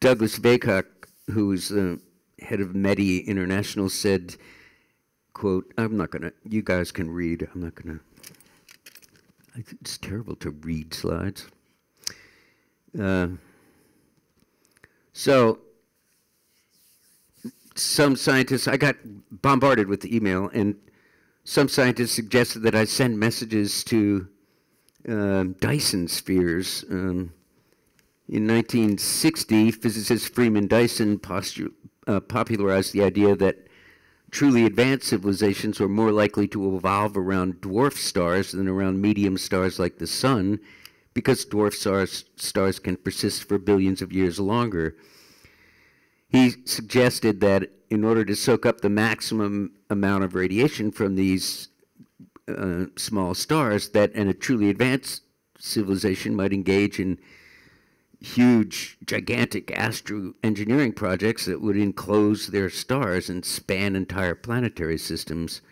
Douglas Vakoch, who's the head of METI International, said quote, I'm not going to, you guys can read, I'm not going to, it's terrible to read slides. Uh, so, some scientists, I got bombarded with the email, and some scientists suggested that I send messages to uh, Dyson spheres. Um, in 1960, physicist Freeman Dyson uh, popularized the idea that truly advanced civilizations were more likely to evolve around dwarf stars than around medium stars like the sun, because dwarf stars, stars can persist for billions of years longer. He suggested that in order to soak up the maximum amount of radiation from these uh, small stars, that and a truly advanced civilization might engage in huge, gigantic astro engineering projects that would enclose their stars and span entire planetary systems.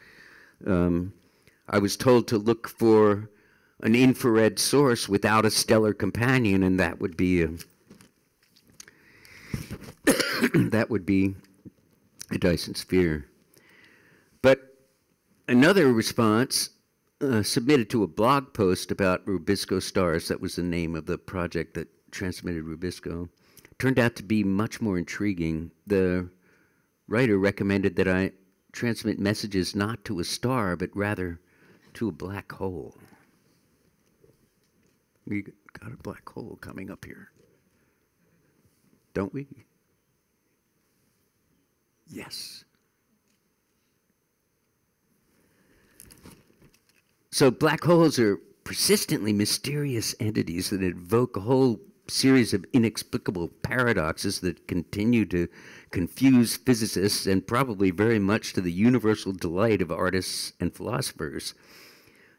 Um, I was told to look for an infrared source without a stellar companion, and that would be a that would be a Dyson sphere. But another response uh, submitted to a blog post about Rubisco stars. That was the name of the project that transmitted Rubisco turned out to be much more intriguing. The writer recommended that I transmit messages not to a star, but rather to a black hole. We got a black hole coming up here, don't we? Yes. So black holes are persistently mysterious entities that evoke a whole series of inexplicable paradoxes that continue to confuse physicists and probably very much to the universal delight of artists and philosophers.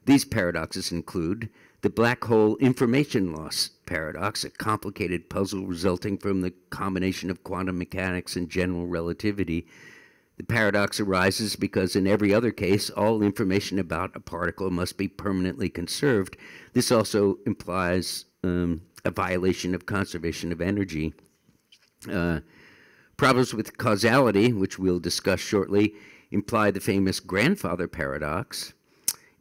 These paradoxes include the black hole information loss paradox, a complicated puzzle resulting from the combination of quantum mechanics and general relativity. The paradox arises because in every other case, all information about a particle must be permanently conserved. This also implies um, a violation of conservation of energy. Uh, problems with causality, which we'll discuss shortly, imply the famous grandfather paradox.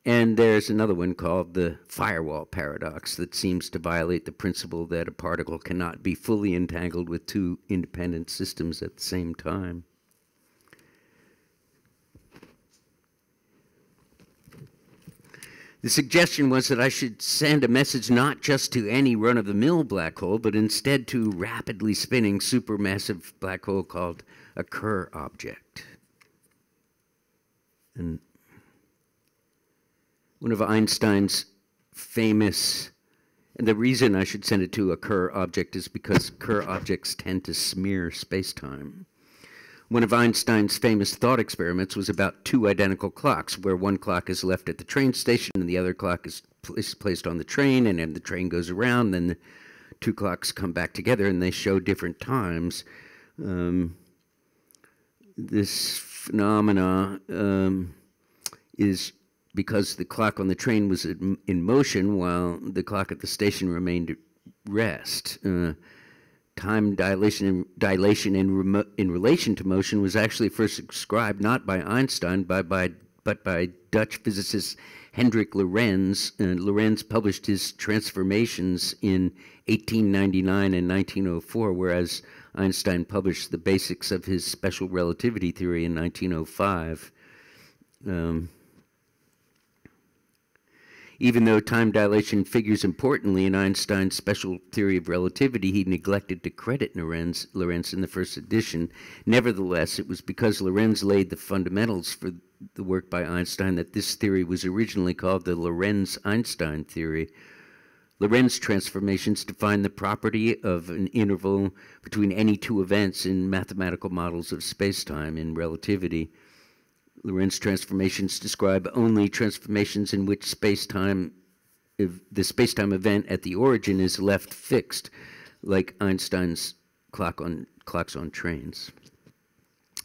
And there's another one called the firewall paradox that seems to violate the principle that a particle cannot be fully entangled with two independent systems at the same time. The suggestion was that I should send a message not just to any run of the mill black hole, but instead to rapidly spinning supermassive black hole called a Kerr object. And one of Einstein's famous, and the reason I should send it to a Kerr object is because Kerr objects tend to smear spacetime. One of Einstein's famous thought experiments was about two identical clocks, where one clock is left at the train station and the other clock is, placed on the train, and then the train goes around, then the two clocks come back together and they show different times. Um, this phenomena um, is because the clock on the train was in motion while the clock at the station remained at rest. Uh, time dilation in, dilation in, in relation to motion was actually first described not by Einstein but by, but by Dutch physicist Hendrik Lorentz. Uh, Lorentz published his transformations in 1899 and 1904, whereas Einstein published the basics of his special relativity theory in 1905. Um, even though time dilation figures importantly in Einstein's special theory of relativity, he neglected to credit Lorentz, in the first edition. Nevertheless, it was because Lorentz laid the fundamentals for the work by Einstein that this theory was originally called the Lorentz-Einstein theory. Lorentz transformations define the property of an interval between any two events in mathematical models of spacetime in relativity. Lorentz transformations describe only transformations in which spacetime, the spacetime event at the origin is left fixed, like Einstein's clock on clocks on trains.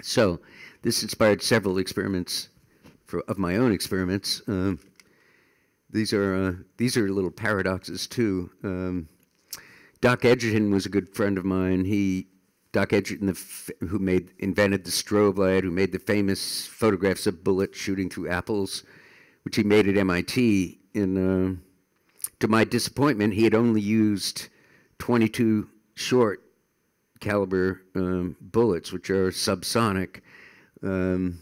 So, this inspired several experiments for, of my own experiments. Um, these are uh, these are little paradoxes too. Um, Doc Edgerton was a good friend of mine. He Doc Edgerton, who made invented the strobe light, who made the famous photographs of bullets shooting through apples, which he made at MIT. Uh, to my disappointment, he had only used 22 short caliber um, bullets, which are subsonic. Um,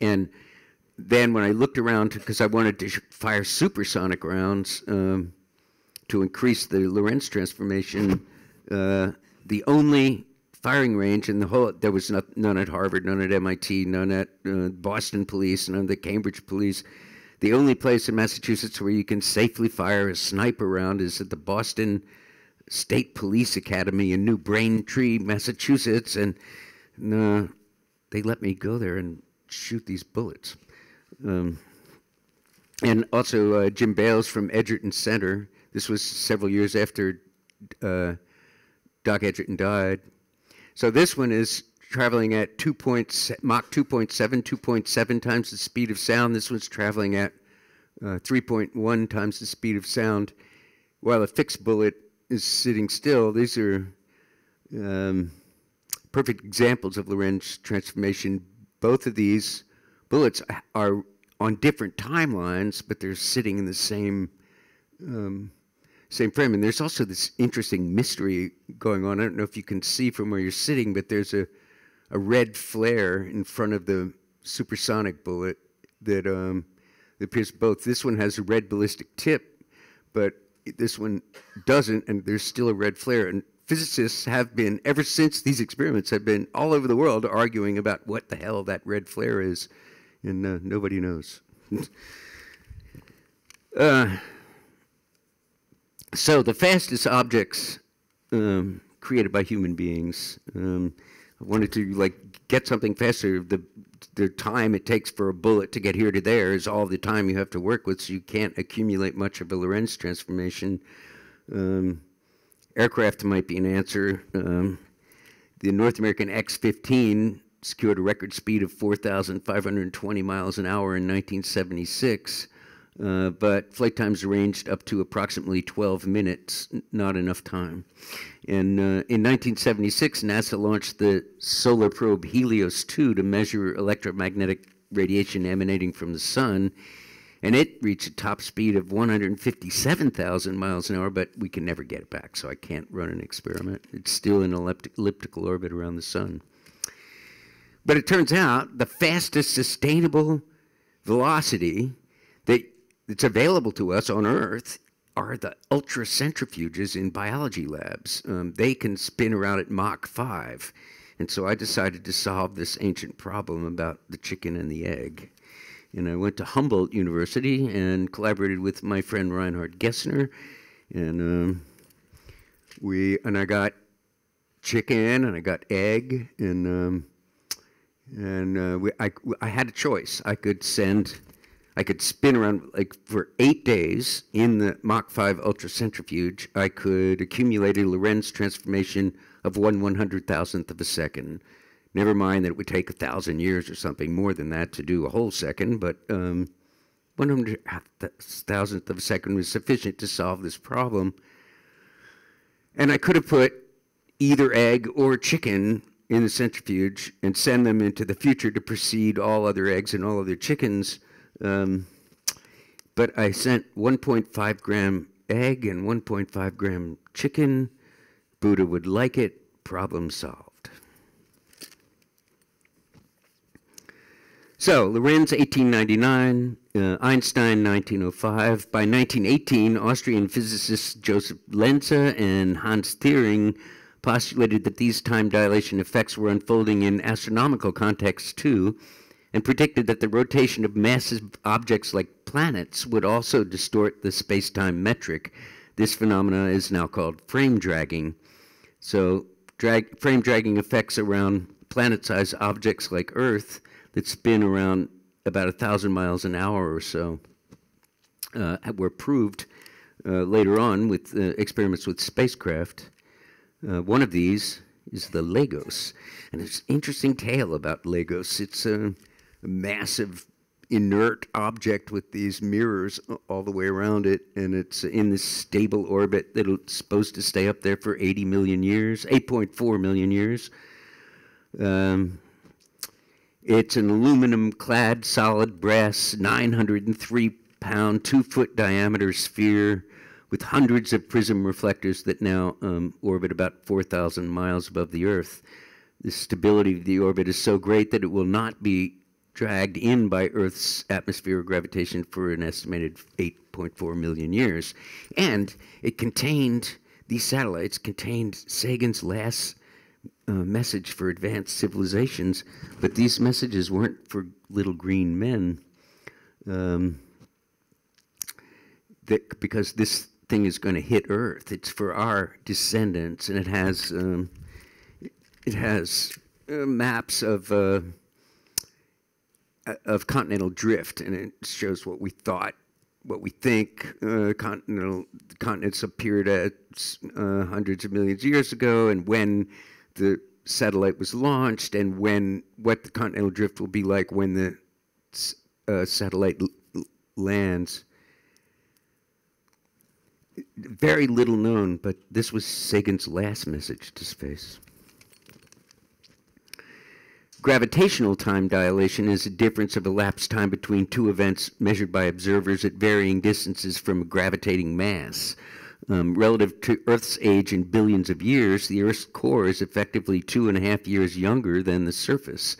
and then when I looked around, because I wanted to fire supersonic rounds um, to increase the Lorentz transformation, uh, the only firing range in the whole there was not, none at Harvard, none at MIT, none at uh, Boston Police, none at the Cambridge Police. The only place in Massachusetts where you can safely fire a sniper round is at the Boston State Police Academy in New Braintree, Massachusetts, and uh, they let me go there and shoot these bullets. Um, and also uh, Jim Bales from Edgerton Center. This was several years after uh, Doc Edgerton died. So this one is traveling at 2. Point, Mach 2.7, 2.7 times the speed of sound. This one's traveling at uh, 3.1 times the speed of sound, while a fixed bullet is sitting still. These are um, perfect examples of Lorentz transformation. Both of these bullets are on different timelines, but they're sitting in the same um, same frame. And there's also this interesting mystery going on. I don't know if you can see from where you're sitting, but there's a, a red flare in front of the supersonic bullet that, um, that appears both. This one has a red ballistic tip, but this one doesn't, and there's still a red flare. And physicists have been, ever since these experiments, have been all over the world arguing about what the hell that red flare is, and uh, nobody knows. uh, so the fastest objects um, created by human beings. Um, I wanted to like get something faster. The the time it takes for a bullet to get here to there is all the time you have to work with, so you can't accumulate much of a Lorentz transformation. Um, aircraft might be an answer. Um, the North American X-15 secured a record speed of 4,520 miles an hour in 1976. Uh, but flight times ranged up to approximately 12 minutes, not enough time. And uh, in 1976, NASA launched the solar probe Helios 2 to measure electromagnetic radiation emanating from the sun. And it reached a top speed of 157,000 miles an hour, but we can never get it back, so I can't run an experiment. It's still in elliptical orbit around the sun. But it turns out the fastest sustainable velocity that's available to us on Earth are the ultracentrifuges in biology labs. Um, they can spin around at Mach 5. And so I decided to solve this ancient problem about the chicken and the egg. And I went to Humboldt University and collaborated with my friend Reinhard Gessner. And um, we and I got chicken and I got egg and um, and uh, we, I, I had a choice. I could send, I could spin around like for eight days in the Mach 5 ultracentrifuge. I could accumulate a Lorentz transformation of one one hundred thousandth of a second. Never mind that it would take a thousand years or something more than that to do a whole second, but um, one hundred thousandth of a second was sufficient to solve this problem. And I could have put either egg or chicken in the centrifuge and send them into the future to precede all other eggs and all other chickens. Um, but I sent 1.5 gram egg and 1.5 gram chicken. Buddha would like it. Problem solved. So, Lorentz, 1899, uh, Einstein, 1905. By 1918, Austrian physicists Joseph Lense and Hans Thirring postulated that these time dilation effects were unfolding in astronomical contexts too, and predicted that the rotation of massive objects like planets would also distort the space-time metric. This phenomena is now called frame dragging. So drag, frame dragging effects around planet-sized objects like Earth that spin around about a thousand miles an hour or so uh, were proved uh, later on with uh, experiments with spacecraft. Uh, one of these is the LAGEOS, and it's an interesting tale about LAGEOS. It's a massive inert object with these mirrors all the way around it, and it's in this stable orbit that's supposed to stay up there for 80 million years, 8.4 million years. Um, it's an aluminum clad solid brass 903 pound, two foot diameter sphere with hundreds of prism reflectors that now um, orbit about 4,000 miles above the Earth. The stability of the orbit is so great that it will not be dragged in by Earth's atmosphere of gravitation for an estimated 8.4 million years. And it contained, these satellites contained Sagan's last uh, message for advanced civilizations, but these messages weren't for little green men. Um, that, because this thing is going to hit Earth. It's for our descendants, and it has um, it has uh, maps of uh, of continental drift, and it shows what we thought, what we think uh, continental continents appeared at uh, hundreds of millions of years ago, and when the satellite was launched, and when what the continental drift will be like when the uh, satellite lands very little known, but this was Sagan's last message to space. Gravitational time dilation is a difference of elapsed time between two events measured by observers at varying distances from a gravitating mass. Um, relative to Earth's age in billions of years, the Earth's core is effectively two and a half years younger than the surface.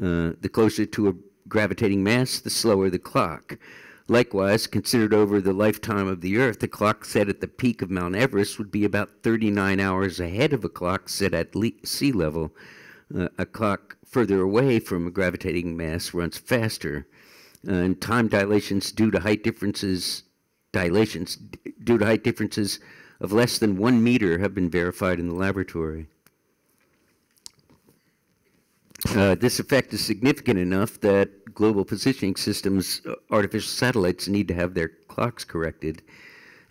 Uh, the closer to a gravitating mass, the slower the clock. Likewise, considered over the lifetime of the Earth, the clock set at the peak of Mount Everest would be about 39 hours ahead of a clock set at sea level. Uh, a clock further away from a gravitating mass runs faster. And time dilations due to height differences, dilations due to height differences of less than one meter have been verified in the laboratory. Uh, this effect is significant enough that global positioning systems, uh, artificial satellites, need to have their clocks corrected.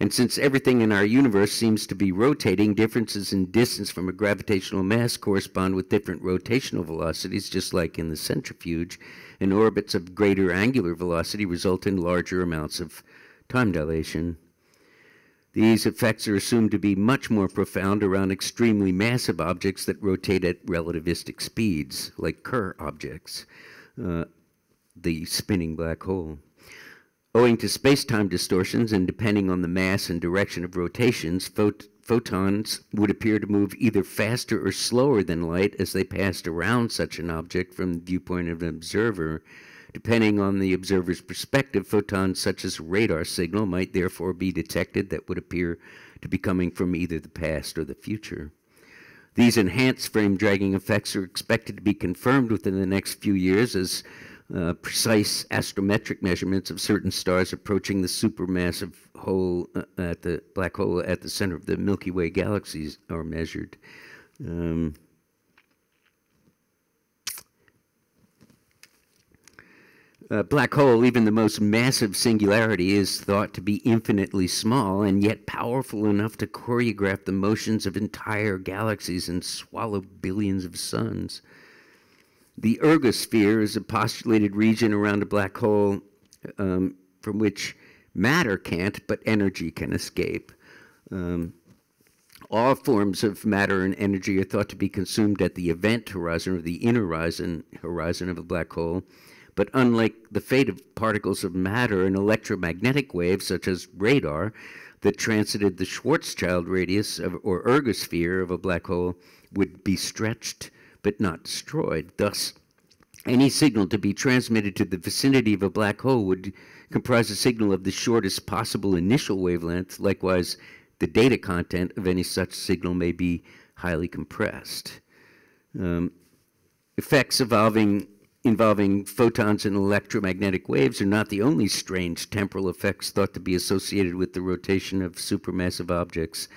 And since everything in our universe seems to be rotating, differences in distance from a gravitational mass correspond with different rotational velocities, just like in the centrifuge, and orbits of greater angular velocity result in larger amounts of time dilation. These effects are assumed to be much more profound around extremely massive objects that rotate at relativistic speeds, like Kerr objects, uh, the spinning black hole. Owing to space-time distortions and depending on the mass and direction of rotations, phot photons would appear to move either faster or slower than light as they passed around such an object from the viewpoint of an observer, Depending on the observer's perspective, photons such as a radar signal might therefore be detected that would appear to be coming from either the past or the future. These enhanced frame dragging effects are expected to be confirmed within the next few years as uh, precise astrometric measurements of certain stars approaching the supermassive hole uh, at the black hole at the center of the Milky Way galaxies are measured. Um, a black hole, even the most massive singularity, is thought to be infinitely small and yet powerful enough to choreograph the motions of entire galaxies and swallow billions of suns. The ergosphere is a postulated region around a black hole um, from which matter can't, but energy can escape. Um, all forms of matter and energy are thought to be consumed at the event horizon or the inner horizon, horizon of a black hole. But unlike the fate of particles of matter, an electromagnetic wave, such as radar, that transited the Schwarzschild radius of, or ergosphere of a black hole would be stretched but not destroyed. Thus, any signal to be transmitted to the vicinity of a black hole would comprise a signal of the shortest possible initial wavelength. Likewise, the data content of any such signal may be highly compressed. Um, effects involving, involving photons and electromagnetic waves are not the only strange temporal effects thought to be associated with the rotation of supermassive objects.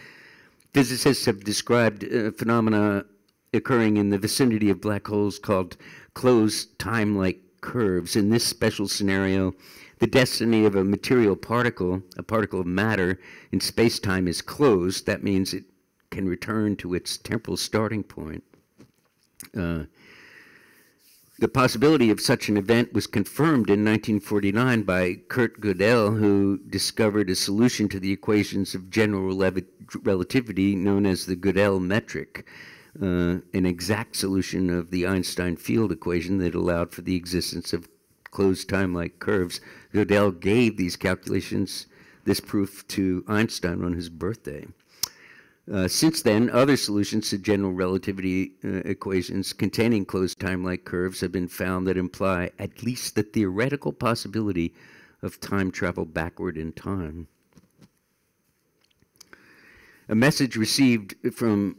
Physicists have described uh, phenomena occurring in the vicinity of black holes called closed time-like curves. In this special scenario, the destiny of a material particle, a particle of matter, in space-time is closed. That means it can return to its temporal starting point. Uh, the possibility of such an event was confirmed in 1949 by Kurt Gödel, who discovered a solution to the equations of general relativity known as the Gödel metric uh, an exact solution of the Einstein field equation that allowed for the existence of closed time-like curves. Gödel gave these calculations, this proof to Einstein on his birthday. Uh, since then, other solutions to general relativity uh, equations containing closed time-like curves have been found that imply at least the theoretical possibility of time travel backward in time. A message received from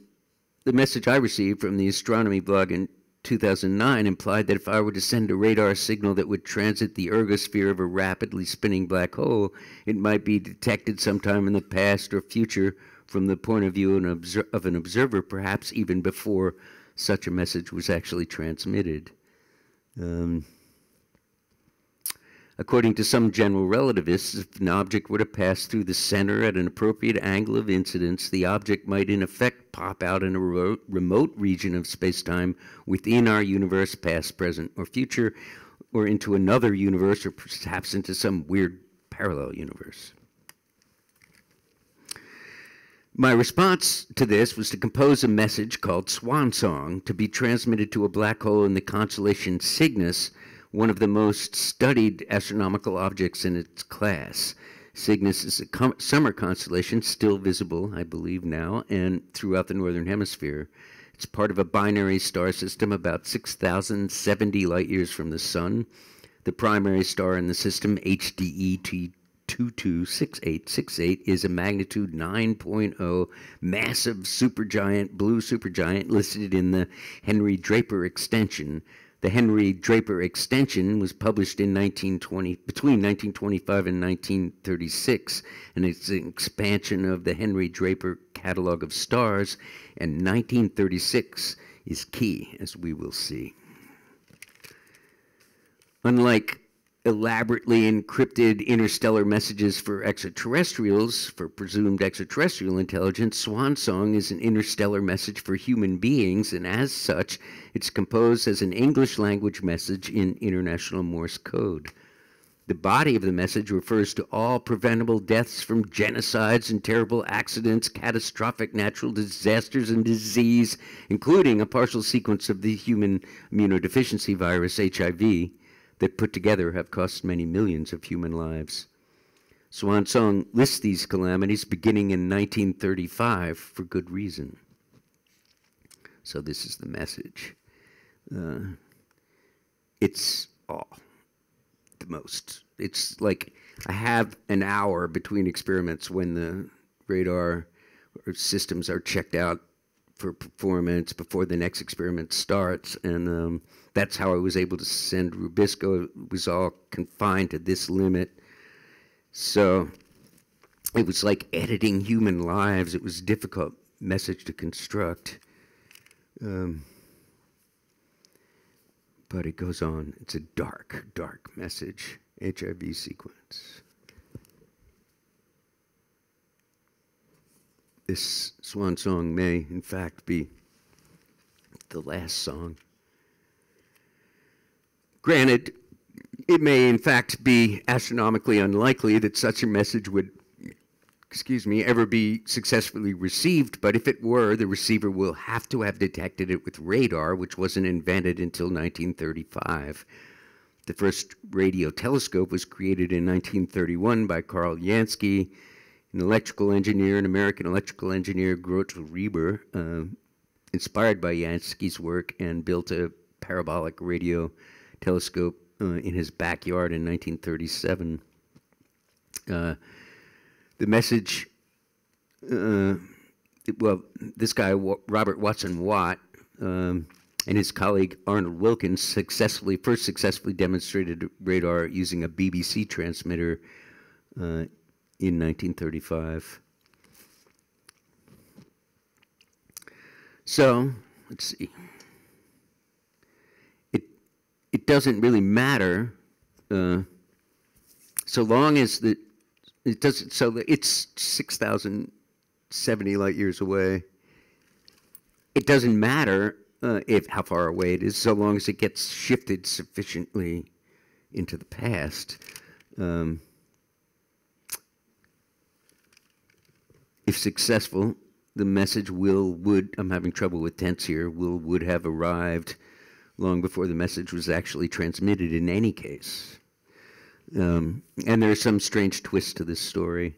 the message I received from the astronomy blog in 2009 implied that if I were to send a radar signal that would transit the ergosphere of a rapidly spinning black hole, it might be detected sometime in the past or future from the point of view of an observer, perhaps even before such a message was actually transmitted. Um, According to some general relativists, if an object were to pass through the center at an appropriate angle of incidence, the object might in effect pop out in a remote region of spacetime within our universe, past, present, or future, or into another universe, or perhaps into some weird parallel universe. My response to this was to compose a message called Swan Song to be transmitted to a black hole in the constellation Cygnus one of the most studied astronomical objects in its class. Cygnus is a summer constellation, still visible, I believe, now, and throughout the northern hemisphere. It's part of a binary star system about 6,070 light years from the Sun. The primary star in the system, HDE 226868, is a magnitude 9.0 massive supergiant, blue supergiant, listed in the Henry Draper extension the Henry Draper extension was published in 1920, between 1925 and 1936, and it's an expansion of the Henry Draper catalog of stars, and 1936 is key, as we will see. Unlike elaborately encrypted interstellar messages for extraterrestrials, for presumed extraterrestrial intelligence, Swan Song is an interstellar message for human beings, and as such, it's composed as an English language message in International Morse code. The body of the message refers to all preventable deaths from genocides and terrible accidents, catastrophic natural disasters, and disease, including a partial sequence of the human immunodeficiency virus, HIV that put together have cost many millions of human lives. Swan Song lists these calamities beginning in 1935 for good reason. So this is the message. Uh, it's all the most. It's like I have an hour between experiments when the radar systems are checked out for performance before the next experiment starts. And um, that's how I was able to send Rubisco. It was all confined to this limit. So it was like editing human lives. It was a difficult message to construct. Um, but it goes on. It's a dark, dark message. HIV sequence. This swan song may, in fact, be the last song. Granted, it may, in fact, be astronomically unlikely that such a message would excuse me, ever be successfully received, but if it were, the receiver will have to have detected it with radar, which wasn't invented until 1935. The first radio telescope was created in 1931 by Karl Jansky, an electrical engineer, an American electrical engineer, Grote Reber, uh, inspired by Jansky's work, and built a parabolic radio telescope uh, in his backyard in 1937. Uh, the message, uh, well, this guy, Robert Watson Watt, um, and his colleague Arnold Wilkins successfully, first successfully demonstrated radar using a BBC transmitter uh, in 1935. So, let's see. It, it doesn't really matter uh, so long as the it does so it's 6,070 light years away. It doesn't matter uh, if how far away it is, so long as it gets shifted sufficiently into the past. Um, if successful, the message will would I'm having trouble with tense here. Will would have arrived long before the message was actually transmitted in any case. Um, and there's some strange twist to this story.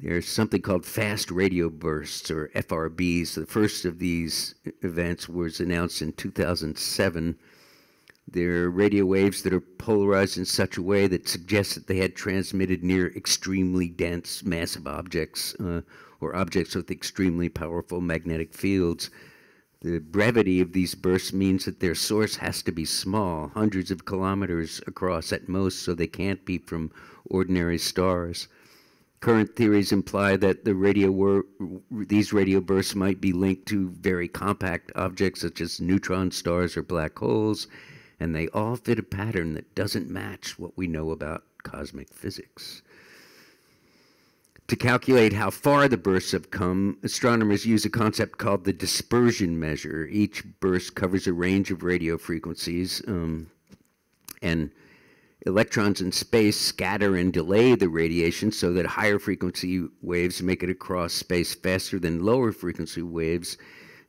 There's something called fast radio bursts, or FRBs. The first of these events was announced in 2007. They're radio waves that are polarized in such a way that suggests that they had transmitted near extremely dense, massive objects, uh, or objects with extremely powerful magnetic fields. The brevity of these bursts means that their source has to be small, hundreds of kilometers across at most, so they can't be from ordinary stars. Current theories imply that the radio these radio bursts might be linked to very compact objects such as neutron stars or black holes, and they all fit a pattern that doesn't match what we know about cosmic physics. To calculate how far the bursts have come, astronomers use a concept called the dispersion measure. Each burst covers a range of radio frequencies, um, and electrons in space scatter and delay the radiation so that higher frequency waves make it across space faster than lower frequency waves.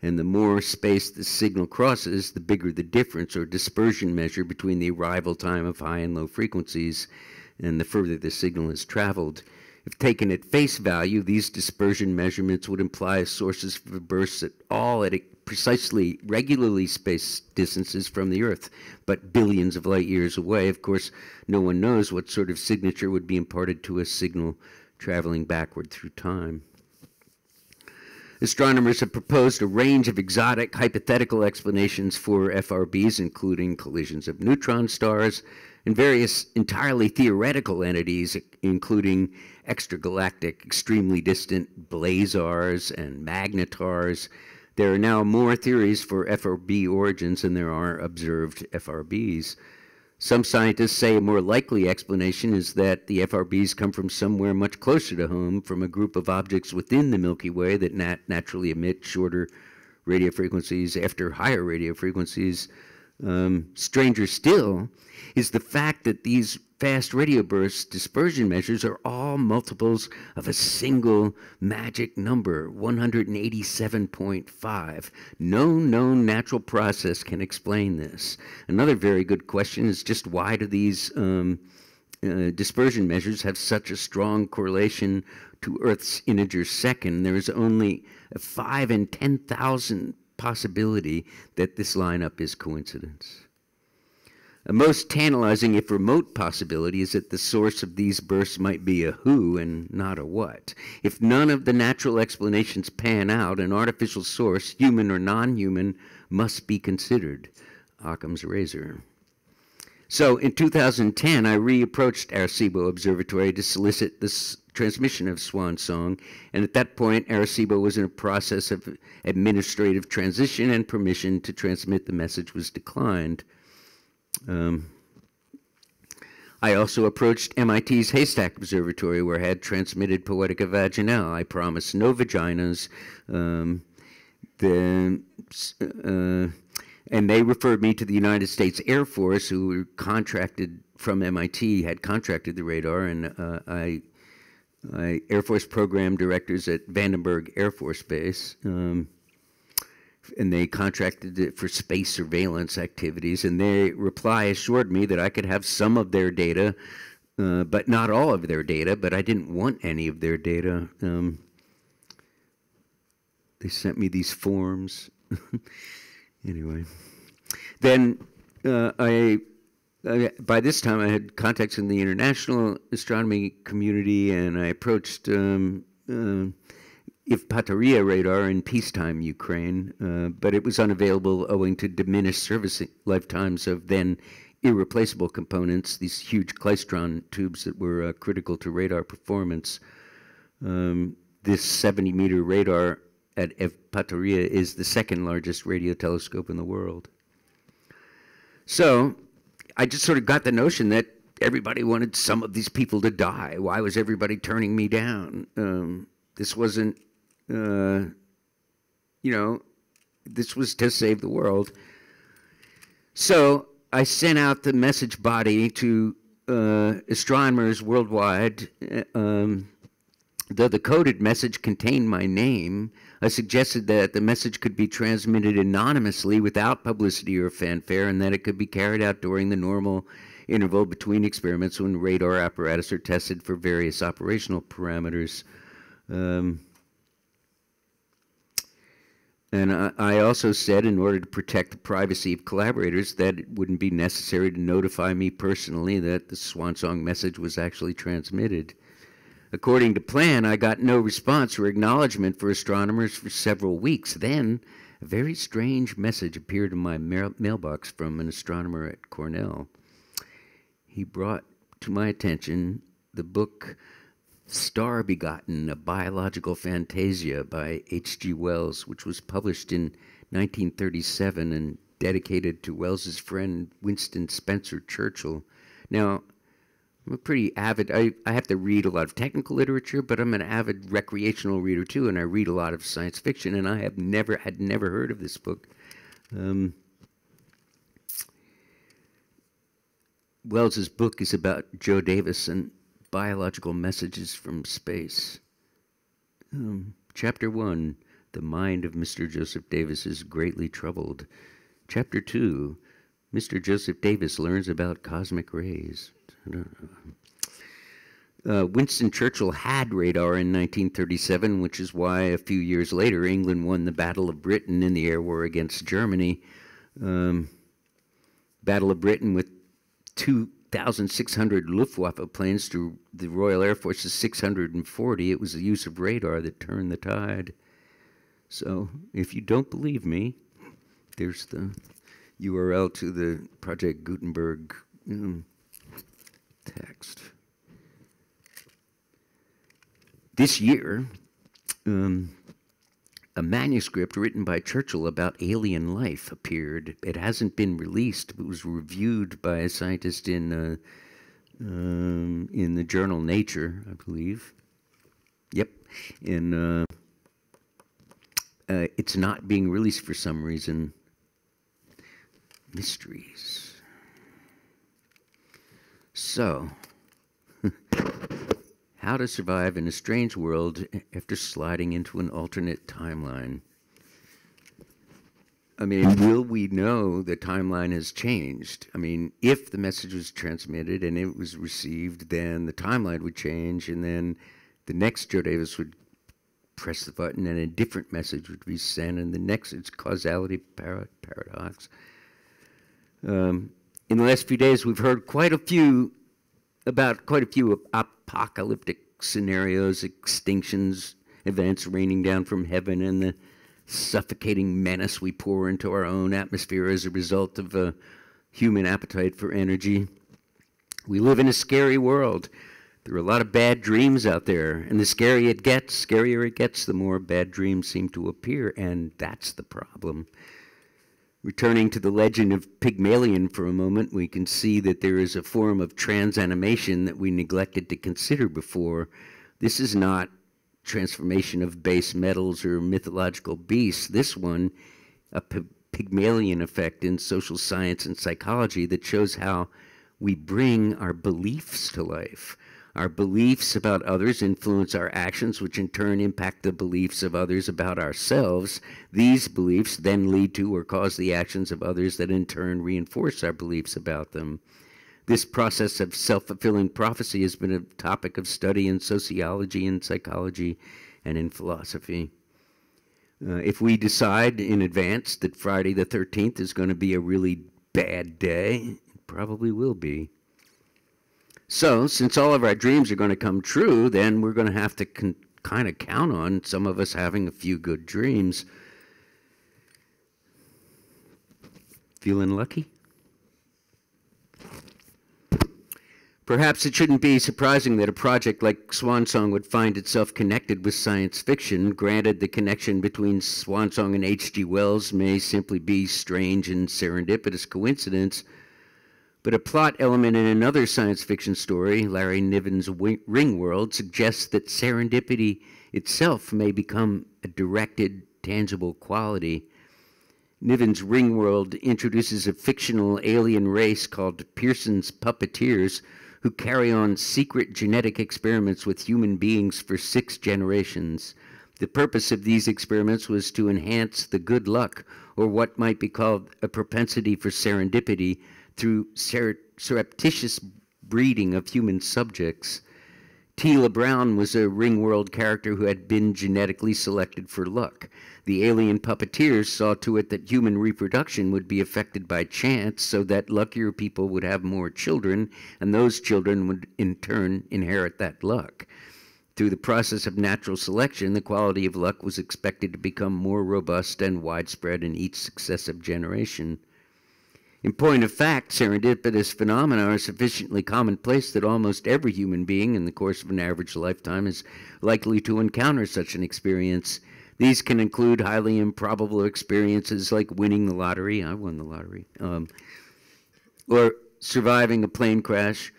And the more space the signal crosses, the bigger the difference or dispersion measure between the arrival time of high and low frequencies and the further the signal has traveled. If taken at face value, these dispersion measurements would imply sources for bursts at all at precisely regularly spaced distances from the Earth, but billions of light years away. Of course, no one knows what sort of signature would be imparted to a signal traveling backward through time. Astronomers have proposed a range of exotic hypothetical explanations for FRBs, including collisions of neutron stars and various entirely theoretical entities, including extragalactic, extremely distant blazars and magnetars. There are now more theories for FRB origins than there are observed FRBs. Some scientists say a more likely explanation is that the FRBs come from somewhere much closer to home, from a group of objects within the Milky Way that nat naturally emit shorter radio frequencies after higher radio frequencies. Um, stranger still is the fact that these fast radio burst dispersion measures are all multiples of a single magic number, 187.5. No known natural process can explain this. Another very good question is just why do these um, uh, dispersion measures have such a strong correlation to Earth's integer second? There is only a 5 in 10,000 possibility that this lineup is coincidence. A most tantalizing, if remote, possibility is that the source of these bursts might be a who and not a what. If none of the natural explanations pan out, an artificial source, human or non human, must be considered. Occam's razor. So in 2010, I reapproached Arecibo Observatory to solicit the transmission of Swan Song, and at that point, Arecibo was in a process of administrative transition, and permission to transmit the message was declined. Um, I also approached MIT's Haystack Observatory, where I had transmitted Poetica Vaginale. I promised no vaginas. Um, the, uh, and they referred me to the United States Air Force, who contracted from MIT, had contracted the radar, and uh, I, I, Air Force program directors at Vandenberg Air Force Base. Um, and they contracted it for space surveillance activities. And their reply assured me that I could have some of their data, uh, but not all of their data. But I didn't want any of their data. Um, they sent me these forms. anyway, then uh, I. By this time, I had contacts in the international astronomy community, and I approached um, uh, Evpatoria radar in peacetime Ukraine, uh, but it was unavailable owing to diminished service lifetimes of then irreplaceable components, these huge klystron tubes that were uh, critical to radar performance. Um, this 70 meter radar at Evpatoria is the second largest radio telescope in the world. So I just sort of got the notion that everybody wanted some of these people to die. Why was everybody turning me down? Um, this wasn't uh, you know, this was to save the world. So I sent out the message body to uh, astronomers worldwide. Uh, um, though the coded message contained my name, I suggested that the message could be transmitted anonymously without publicity or fanfare, and that it could be carried out during the normal interval between experiments when radar apparatus are tested for various operational parameters. Um, and I, I also said, in order to protect the privacy of collaborators, that it wouldn't be necessary to notify me personally that the Swan Song message was actually transmitted. According to plan, I got no response or acknowledgement for astronomers for several weeks. Then, a very strange message appeared in my mailbox from an astronomer at Cornell. He brought to my attention the book Star Begotten, A Biological Fantasia by H.G. Wells, which was published in 1937 and dedicated to Wells's friend Winston Spencer Churchill. Now, I'm a pretty avid, I, I have to read a lot of technical literature, but I'm an avid recreational reader too, and I read a lot of science fiction, and I have never, had never heard of this book. Um, Wells's book is about Joe Davis, and biological messages from space. Um, chapter 1 The mind of Mr. Joseph Davis is greatly troubled. Chapter 2 Mr. Joseph Davis learns about cosmic rays. Uh, Winston Churchill had radar in 1937, which is why a few years later England won the Battle of Britain in the air war against Germany. Um, Battle of Britain with 2,600 Luftwaffe planes to the Royal Air Force's 640. It was the use of radar that turned the tide. So if you don't believe me, there's the URL to the Project Gutenberg um, text. This year, um, a manuscript written by Churchill about alien life appeared. It hasn't been released. It was reviewed by a scientist in uh, um, in the journal Nature, I believe. Yep, and uh, uh, it's not being released for some reason. Mysteries. So. How to Survive in a Strange World After Sliding into an Alternate Timeline. I mean, will we know the timeline has changed? I mean, if the message was transmitted and it was received, then the timeline would change, and then the next Joe Davis would press the button and a different message would be sent, and the next it's causality paradox. Um, in the last few days, we've heard quite a few about quite a few apocalyptic scenarios, extinctions, events raining down from heaven, and the suffocating menace we pour into our own atmosphere as a result of a human appetite for energy. We live in a scary world. There are a lot of bad dreams out there, and the scarier it gets, scarier it gets, the more bad dreams seem to appear, and that's the problem. Returning to the legend of Pygmalion for a moment, we can see that there is a form of transanimation that we neglected to consider before. This is not transformation of base metals or mythological beasts. This one, a Pygmalion effect in social science and psychology that shows how we bring our beliefs to life. Our beliefs about others influence our actions, which in turn impact the beliefs of others about ourselves. These beliefs then lead to or cause the actions of others that in turn reinforce our beliefs about them. This process of self fulfilling prophecy has been a topic of study in sociology and psychology and in philosophy. Uh, if we decide in advance that Friday the 13th is going to be a really bad day, it probably will be. So, since all of our dreams are going to come true, then we're going to have to kind of count on some of us having a few good dreams. Feeling lucky? Perhaps it shouldn't be surprising that a project like Swan Song would find itself connected with science fiction. Granted, the connection between Swan Song and H.G. Wells may simply be strange and serendipitous coincidence, but a plot element in another science fiction story, Larry Niven's Ringworld, suggests that serendipity itself may become a directed, tangible quality. Niven's Ringworld introduces a fictional alien race called Pierson's Puppeteers who carry on secret genetic experiments with human beings for six generations. The purpose of these experiments was to enhance the good luck, or what might be called a propensity for serendipity, through surreptitious breeding of human subjects. Teela Brown was a Ringworld character who had been genetically selected for luck. The alien puppeteers saw to it that human reproduction would be affected by chance so that luckier people would have more children, and those children would in turn inherit that luck. Through the process of natural selection, the quality of luck was expected to become more robust and widespread in each successive generation. In point of fact, serendipitous phenomena are sufficiently commonplace that almost every human being in the course of an average lifetime is likely to encounter such an experience. These can include highly improbable experiences like winning the lottery, I won the lottery, um, or surviving a plane crash,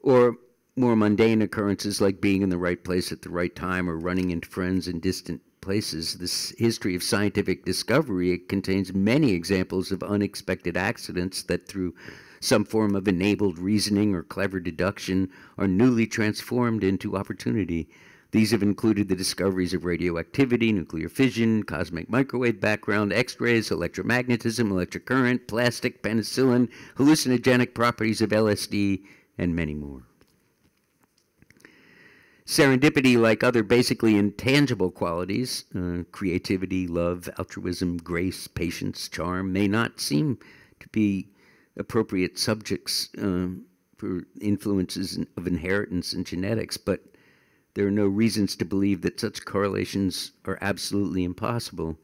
or more mundane occurrences like being in the right place at the right time or running into friends in distant places, this history of scientific discovery it contains many examples of unexpected accidents that through some form of enabled reasoning or clever deduction are newly transformed into opportunity. These have included the discoveries of radioactivity, nuclear fission, cosmic microwave background, X-rays, electromagnetism, electric current, plastic, penicillin, hallucinogenic properties of LSD, and many more. Serendipity, like other basically intangible qualities, uh, creativity, love, altruism, grace, patience, charm, may not seem to be appropriate subjects uh, for influences of inheritance and genetics, but there are no reasons to believe that such correlations are absolutely impossible.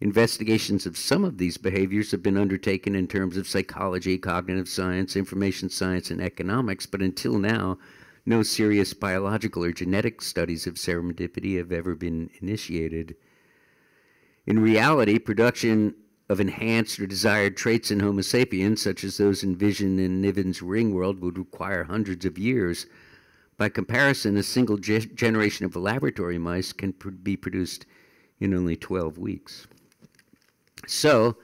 Investigations of some of these behaviors have been undertaken in terms of psychology, cognitive science, information science, and economics, but until now, no serious biological or genetic studies of serendipity have ever been initiated. In reality, production of enhanced or desired traits in Homo sapiens, such as those envisioned in Niven's Ringworld, would require hundreds of years. By comparison, a single ge generation of laboratory mice can pr be produced in only 12 weeks. So,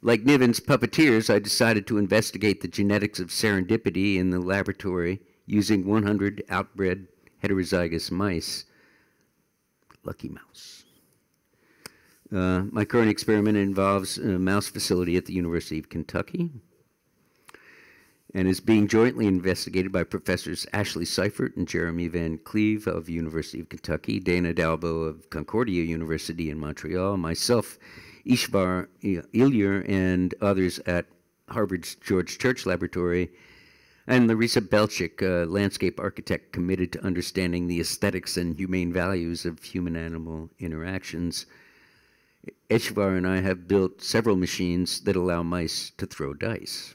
like Niven's puppeteers, I decided to investigate the genetics of serendipity in the laboratory using 100 outbred heterozygous mice. Lucky mouse. Uh, my current experiment involves a mouse facility at the University of Kentucky and is being jointly investigated by professors Ashley Seifert and Jeremy Van Cleve of University of Kentucky, Dana Dalbo of Concordia University in Montreal, myself, Eswar Iyer, and others at Harvard's George Church Laboratory, and Larissa Belcic, a landscape architect committed to understanding the aesthetics and humane values of human-animal interactions. Eswar and I have built several machines that allow mice to throw dice.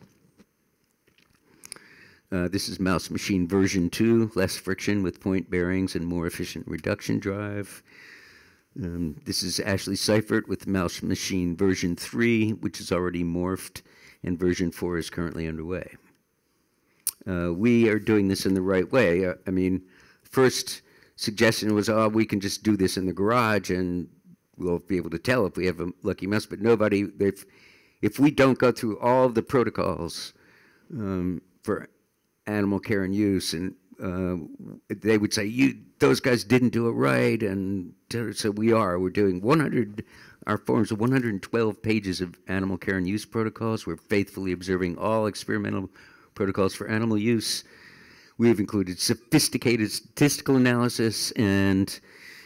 Uh, this is mouse machine version 2, less friction with point bearings and more efficient reduction drive. Um, this is Ashley Seifert with mouse machine version 3, which is already morphed, and version 4 is currently underway. Uh, we are doing this in the right way. Uh, I mean, first suggestion was, oh, we can just do this in the garage and we'll be able to tell if we have a lucky mouse, but nobody, if, if we don't go through all of the protocols um, for animal care and use, and uh, they would say, "You, those guys didn't do it right," and so we are. We're doing 100. Our forms of 112 pages of animal care and use protocols. We're faithfully observing all experimental protocols for animal use. We've included sophisticated statistical analysis and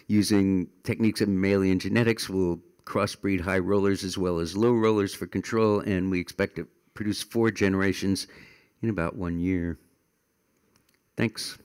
using techniques of mammalian genetics. We'll crossbreed high rollers as well as low rollers for control, and we expect to produce four generations in about one year. Thanks.